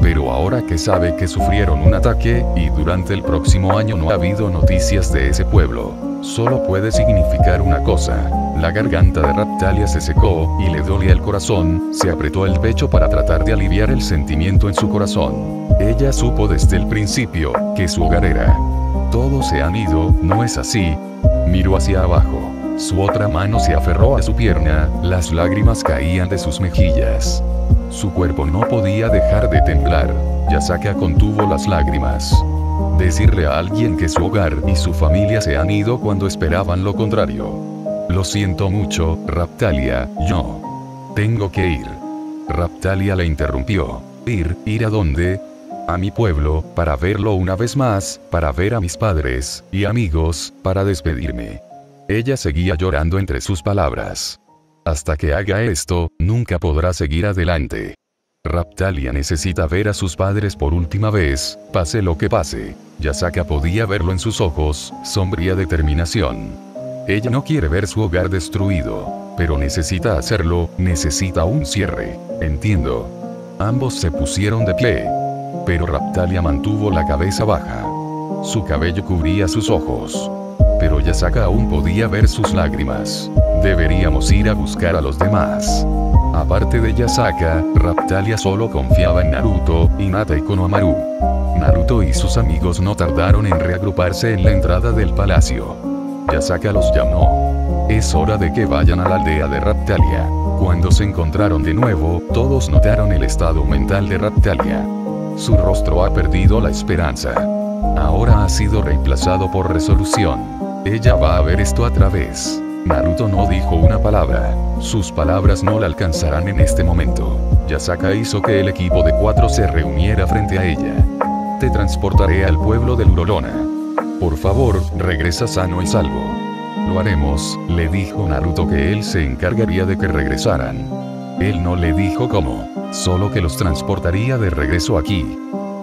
Pero ahora que sabe que sufrieron un ataque, y durante el próximo año no ha habido noticias de ese pueblo, solo puede significar una cosa. La garganta de Raptalia se secó, y le dolía el corazón, se apretó el pecho para tratar de aliviar el sentimiento en su corazón. Ella supo desde el principio, que su hogar era. Todos se han ido, ¿no es así? Miró hacia abajo. Su otra mano se aferró a su pierna, las lágrimas caían de sus mejillas. Su cuerpo no podía dejar de temblar. Yasaka contuvo las lágrimas. Decirle a alguien que su hogar y su familia se han ido cuando esperaban lo contrario. Lo siento mucho, Raptalia, yo. Tengo que ir. Raptalia le interrumpió. ¿Ir? ¿Ir a dónde? A mi pueblo, para verlo una vez más, para ver a mis padres y amigos, para despedirme. Ella seguía llorando entre sus palabras. Hasta que haga esto, nunca podrá seguir adelante. Raptalia necesita ver a sus padres por última vez, pase lo que pase. Yasaka podía verlo en sus ojos, sombría determinación. Ella no quiere ver su hogar destruido, pero necesita hacerlo, necesita un cierre. Entiendo. Ambos se pusieron de pie. Pero Raptalia mantuvo la cabeza baja. Su cabello cubría sus ojos pero Yasaka aún podía ver sus lágrimas. Deberíamos ir a buscar a los demás. Aparte de Yasaka, Raptalia solo confiaba en Naruto, Hinata y Konohamaru. Naruto y sus amigos no tardaron en reagruparse en la entrada del palacio. Yasaka los llamó. Es hora de que vayan a la aldea de Raptalia. Cuando se encontraron de nuevo, todos notaron el estado mental de Raptalia. Su rostro ha perdido la esperanza. Ahora ha sido reemplazado por resolución. Ella va a ver esto a través. Naruto no dijo una palabra. Sus palabras no la alcanzarán en este momento. Yasaka hizo que el equipo de cuatro se reuniera frente a ella. Te transportaré al pueblo de Lurolona. Por favor, regresa sano y salvo. Lo haremos, le dijo Naruto que él se encargaría de que regresaran. Él no le dijo cómo, solo que los transportaría de regreso aquí.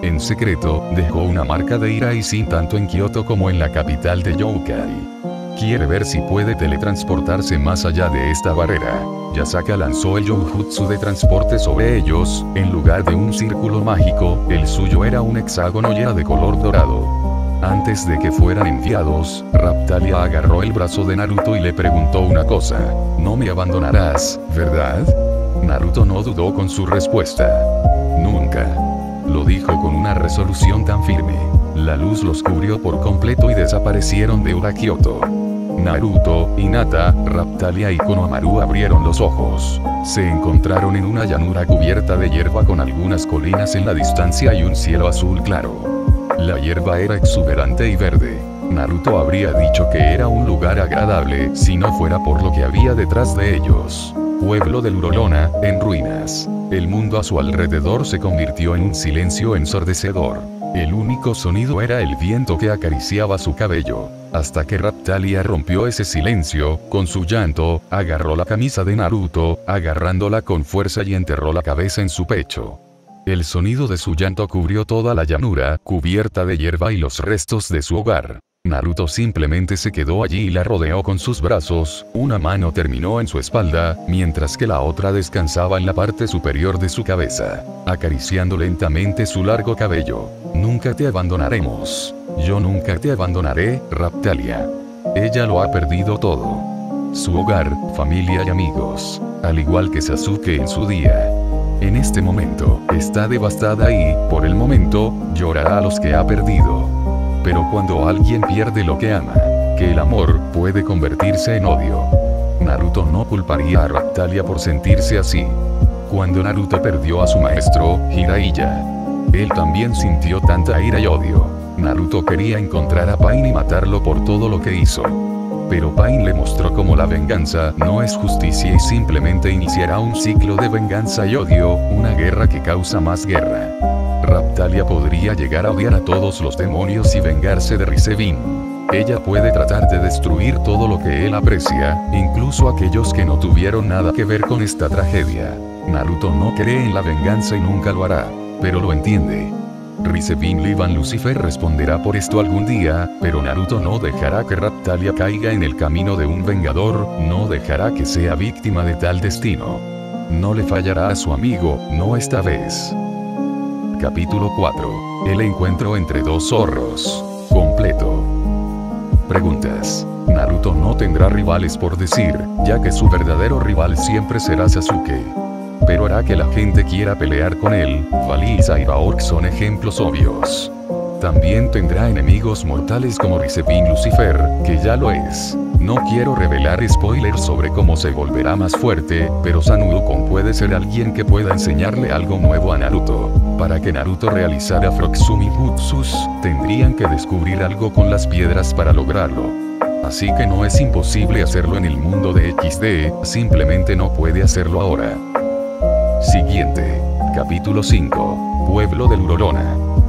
En secreto, dejó una marca de ira y sin tanto en Kioto como en la capital de Yokai. Quiere ver si puede teletransportarse más allá de esta barrera. Yasaka lanzó el Youjutsu de transporte sobre ellos, en lugar de un círculo mágico, el suyo era un hexágono ya de color dorado. Antes de que fueran enviados, Raptalia agarró el brazo de Naruto y le preguntó una cosa. No me abandonarás, ¿verdad? Naruto no dudó con su respuesta. Nunca. Lo dijo con una resolución tan firme. La luz los cubrió por completo y desaparecieron de Urakioto. Naruto, Hinata, Raptalia y Konohamaru abrieron los ojos. Se encontraron en una llanura cubierta de hierba con algunas colinas en la distancia y un cielo azul claro. La hierba era exuberante y verde. Naruto habría dicho que era un lugar agradable si no fuera por lo que había detrás de ellos. Pueblo de Lurolona, en ruinas. El mundo a su alrededor se convirtió en un silencio ensordecedor. El único sonido era el viento que acariciaba su cabello. Hasta que Raptalia rompió ese silencio, con su llanto, agarró la camisa de Naruto, agarrándola con fuerza y enterró la cabeza en su pecho. El sonido de su llanto cubrió toda la llanura, cubierta de hierba y los restos de su hogar. Naruto simplemente se quedó allí y la rodeó con sus brazos, una mano terminó en su espalda, mientras que la otra descansaba en la parte superior de su cabeza, acariciando lentamente su largo cabello. Nunca te abandonaremos. Yo nunca te abandonaré, Raptalia. Ella lo ha perdido todo. Su hogar, familia y amigos. Al igual que Sasuke en su día. En este momento, está devastada y, por el momento, llorará a los que ha perdido. Pero cuando alguien pierde lo que ama, que el amor puede convertirse en odio. Naruto no culparía a Raptalia por sentirse así. Cuando Naruto perdió a su maestro, Jiraiya, él también sintió tanta ira y odio. Naruto quería encontrar a Pain y matarlo por todo lo que hizo. Pero Pain le mostró cómo la venganza no es justicia y simplemente iniciará un ciclo de venganza y odio, una guerra que causa más guerra. Raptalia podría llegar a odiar a todos los demonios y vengarse de Risevin. Ella puede tratar de destruir todo lo que él aprecia, incluso aquellos que no tuvieron nada que ver con esta tragedia. Naruto no cree en la venganza y nunca lo hará, pero lo entiende. Risevin Livan Lucifer responderá por esto algún día, pero Naruto no dejará que Raptalia caiga en el camino de un vengador, no dejará que sea víctima de tal destino. No le fallará a su amigo, no esta vez. Capítulo 4. El encuentro entre dos zorros. Completo. Preguntas. Naruto no tendrá rivales por decir, ya que su verdadero rival siempre será Sasuke pero hará que la gente quiera pelear con él. Valisa y Baork son ejemplos obvios. También tendrá enemigos mortales como Risepin Lucifer, que ya lo es. No quiero revelar spoilers sobre cómo se volverá más fuerte, pero Sanudokon puede ser alguien que pueda enseñarle algo nuevo a Naruto. Para que Naruto realizara Froxumi Jutsus, tendrían que descubrir algo con las piedras para lograrlo. Así que no es imposible hacerlo en el mundo de XD, simplemente no puede hacerlo ahora. Siguiente. Capítulo 5. Pueblo de Lurolona.